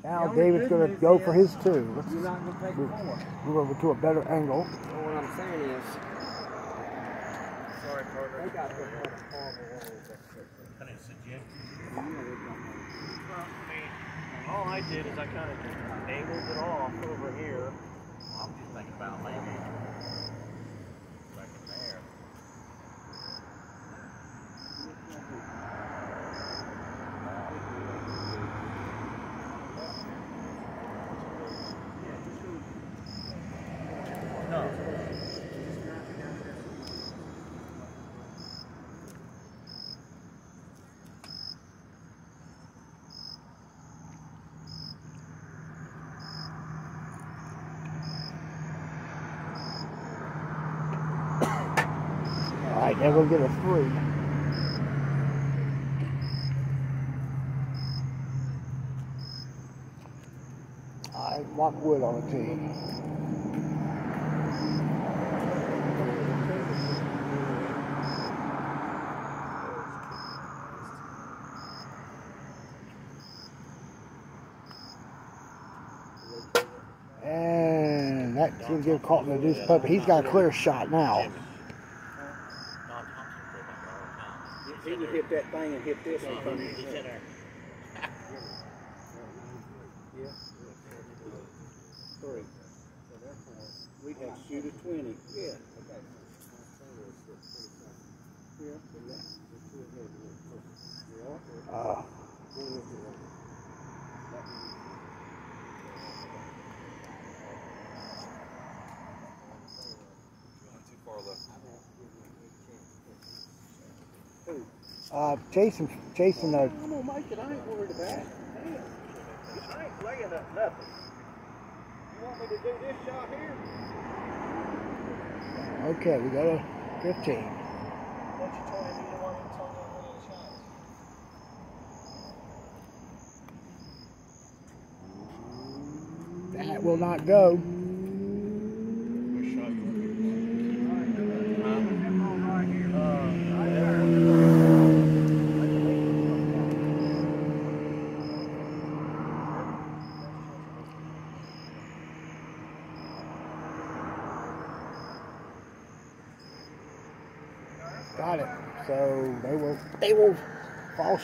now David's going to news go for his two. Let's You're not going to take move, four. move over to a better angle. Well, what I'm saying is, Sorry, partner. they got to put a horrible hole. Can I suggest? Well, I mean, all I did is I kind of just angled it off over here. I'm just thinking about laying now we'll get a three. Right, Mark Wood on the tee. And that's going to get caught in the deuce but he's got a clear shot now. Don Thompson said that all the time. He would hit that thing and hit this and come Uh, Jason, Jason, uh, I'm gonna make it. I ain't worried about it. Damn. I ain't laying up nothing. You want me to do this shot here? Okay, we got a 15. That will not go.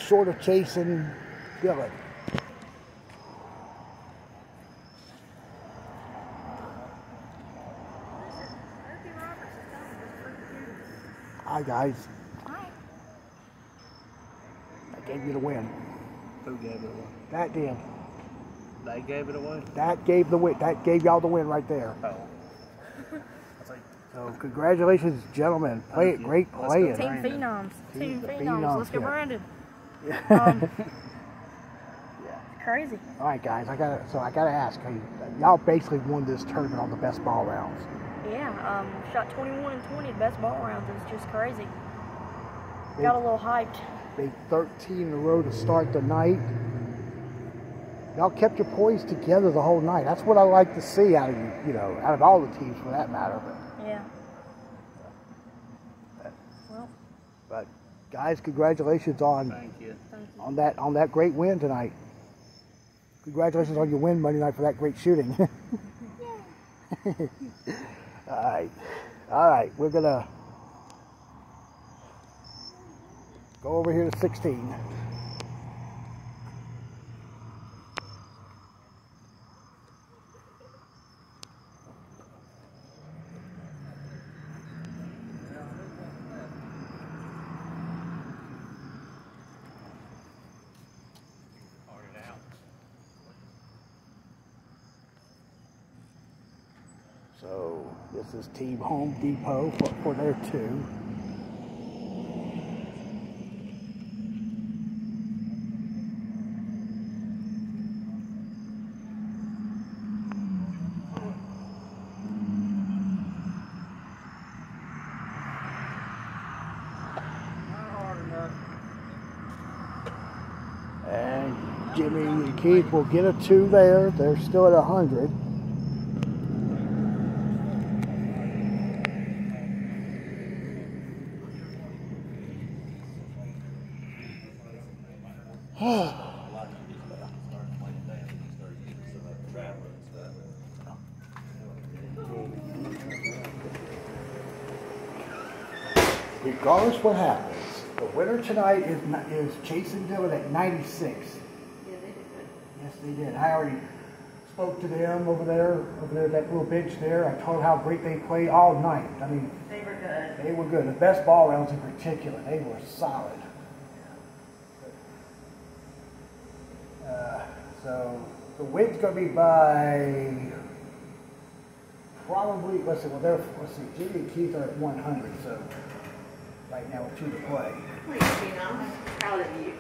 Short of chasing Dylan. Hi guys. Hi. I gave you the win. Who gave it away? That did. They gave it away? That gave the win. That gave y'all the win right there. Oh. So congratulations, gentlemen. Play Thank it you. great Let's playing. Team Phenoms. Team Team Phenoms. Phenoms, Let's go, yeah. Yeah. Um, crazy. All right, guys. I gotta. So I gotta ask. Y'all basically won this tournament on the best ball rounds. Yeah, um, shot 21 and 20, the best ball rounds. It was just crazy. They, Got a little hyped. they 13 in a row to start the night. Y'all kept your poise together the whole night. That's what I like to see out of you. You know, out of all the teams for that matter. But, Yeah. Well, but guys, congratulations on thank you. on that on that great win tonight. Congratulations on your win Monday night for that great shooting. All right, all right, we're gonna go over here to 16. This Team Home Depot for, for their two. And Jimmy and Keith will get a two there. They're still at 100. What happens, the winner tonight is is Jason Dillon at 96. Yeah, they did. Yes, they did. I already spoke to them over there, over there, that little bench there. I told how great they played all night. I mean, They were good. they were good. The best ball rounds in particular, they were solid. Uh, so the win's going to be by probably, let's see, well, they're, let's see, Jimmy and Keith are at 100, so right now with two to play. Please, you I'm proud of you.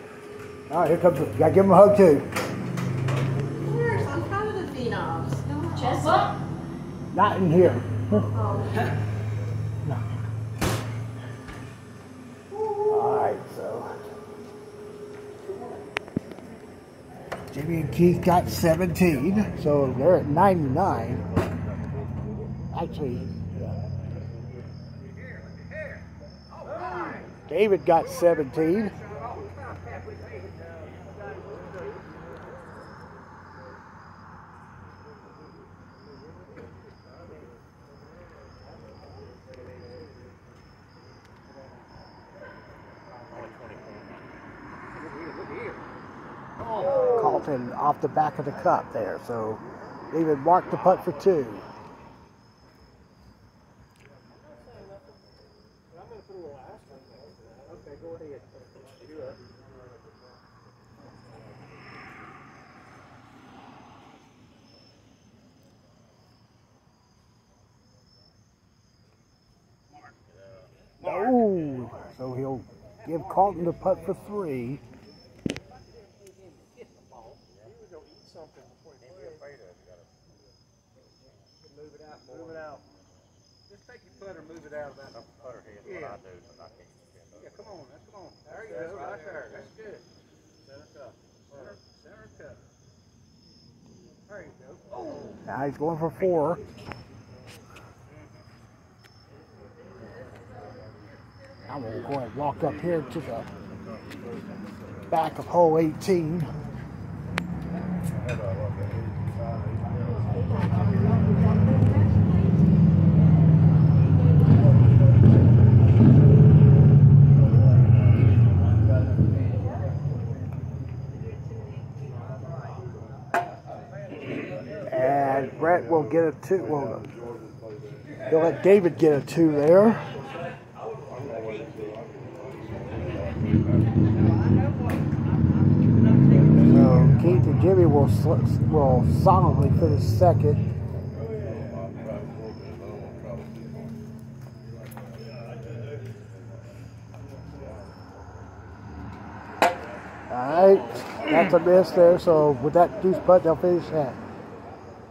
All right, here comes, you got to give him a hug too. Of course, I'm proud of the phenoms. Come on. Not in here. Oh. No. All right, so Jimmy and Keith got 17, so they're at 99. Actually, yeah. David got 17. Carlton off the back of the cup there, so David marked the putt for two. Oh, so he'll give Carlton the putt for three. Move it out, move it out. Just take your putter, move it out of that. Putter head, what I do, but I can't stand up. Yeah, come on, that's come on. There you go, right there, that's good. Center cup. Center, center cup. Now he's going for four. I'm gonna go ahead and walk up here to the back of hole 18. And Brett will get a two. Well, he'll let David get a two there. So Keith and Jimmy will will solemnly finish second. All right, that's a miss there. So with that deuce putt, they'll finish at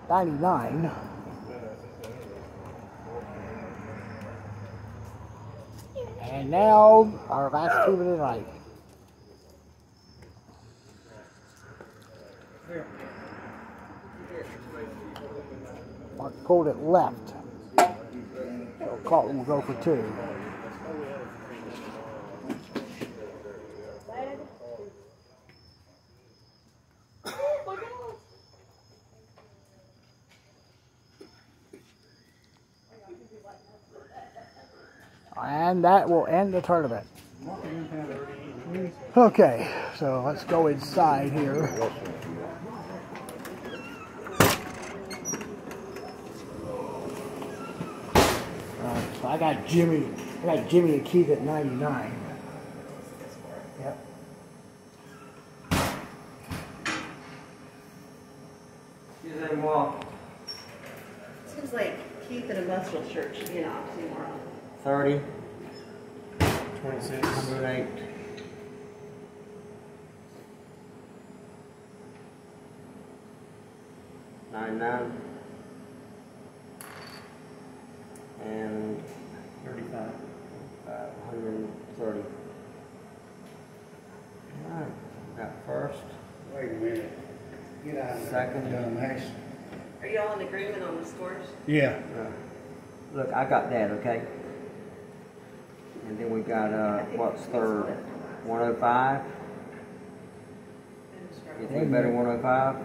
99. And now our last two of the night. Mark pulled it left. So Colton will go for two. And that will end the tournament. Okay, so let's go inside here. Uh, so I got Jimmy, I got Jimmy and Keith at 99. Yep. Excuse me, Walt. Seems like Keith in a muscle shirt should be an oxymoron. 30, 26. 108. Ninety-nine. And 35. five hundred and thirty. Alright, got first, Wait a minute. Get out of there. Second. Dumbass. Are you all in agreement on the scores? Yeah. uh, look, I got that, okay? And then we got, uh, what's third? One oh five? You think better one oh five?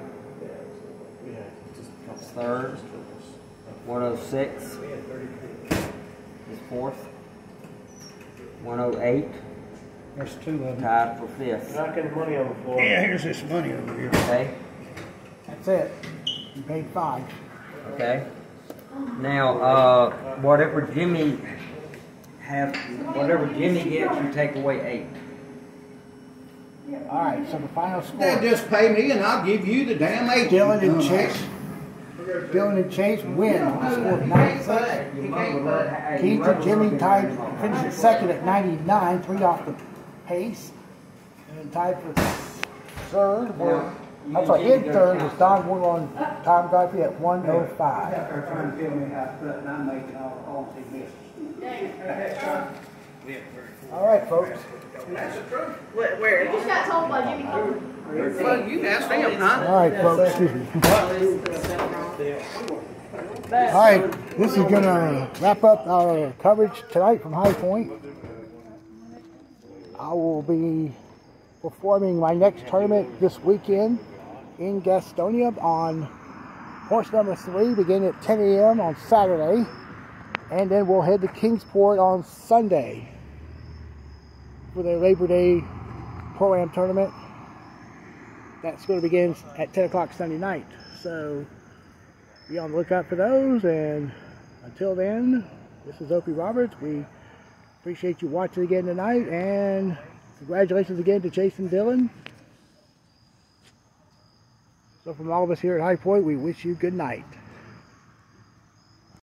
What's third? One oh six? Is fourth? One oh eight, There's two of them. tied for fifth, Knocking money on the floor. Yeah, here's this money over here. okay? That's it. You paid five. Okay. Now, uh, whatever Jimmy have, whatever Jimmy gets, you take away eight. All right, so the final They score. just pay me and I'll give you the damn eight. Dylan and dumbass. Chase. Dylan and Chase win. with a score of 96. Keith and Jimmy tied, finished second at 99, three off the pace. And tied for third, were, I'm sorry, in third was Don Wood on Tom Godfrey at 105. They're trying to tell me how to put and I'm making all, all these misses. All right, folks. Where? where? Just got told by Jimmy Cole. Well, you asked them, huh? All right, folks. All right, this is gonna wrap up our coverage tonight from High Point. I will be performing my next tournament this weekend in Gastonia on horse number three, beginning at 10 a.m. on Saturday, and then we'll head to Kingsport on Sunday for the Labor Day Pro-Am tournament. That's going to begin at 10 o'clock Sunday night. So be on the lookout for those. And until then, this is Opie Roberts. We appreciate you watching again tonight. And congratulations again to Jason Dillon. So from all of us here at High Point, we wish you good night.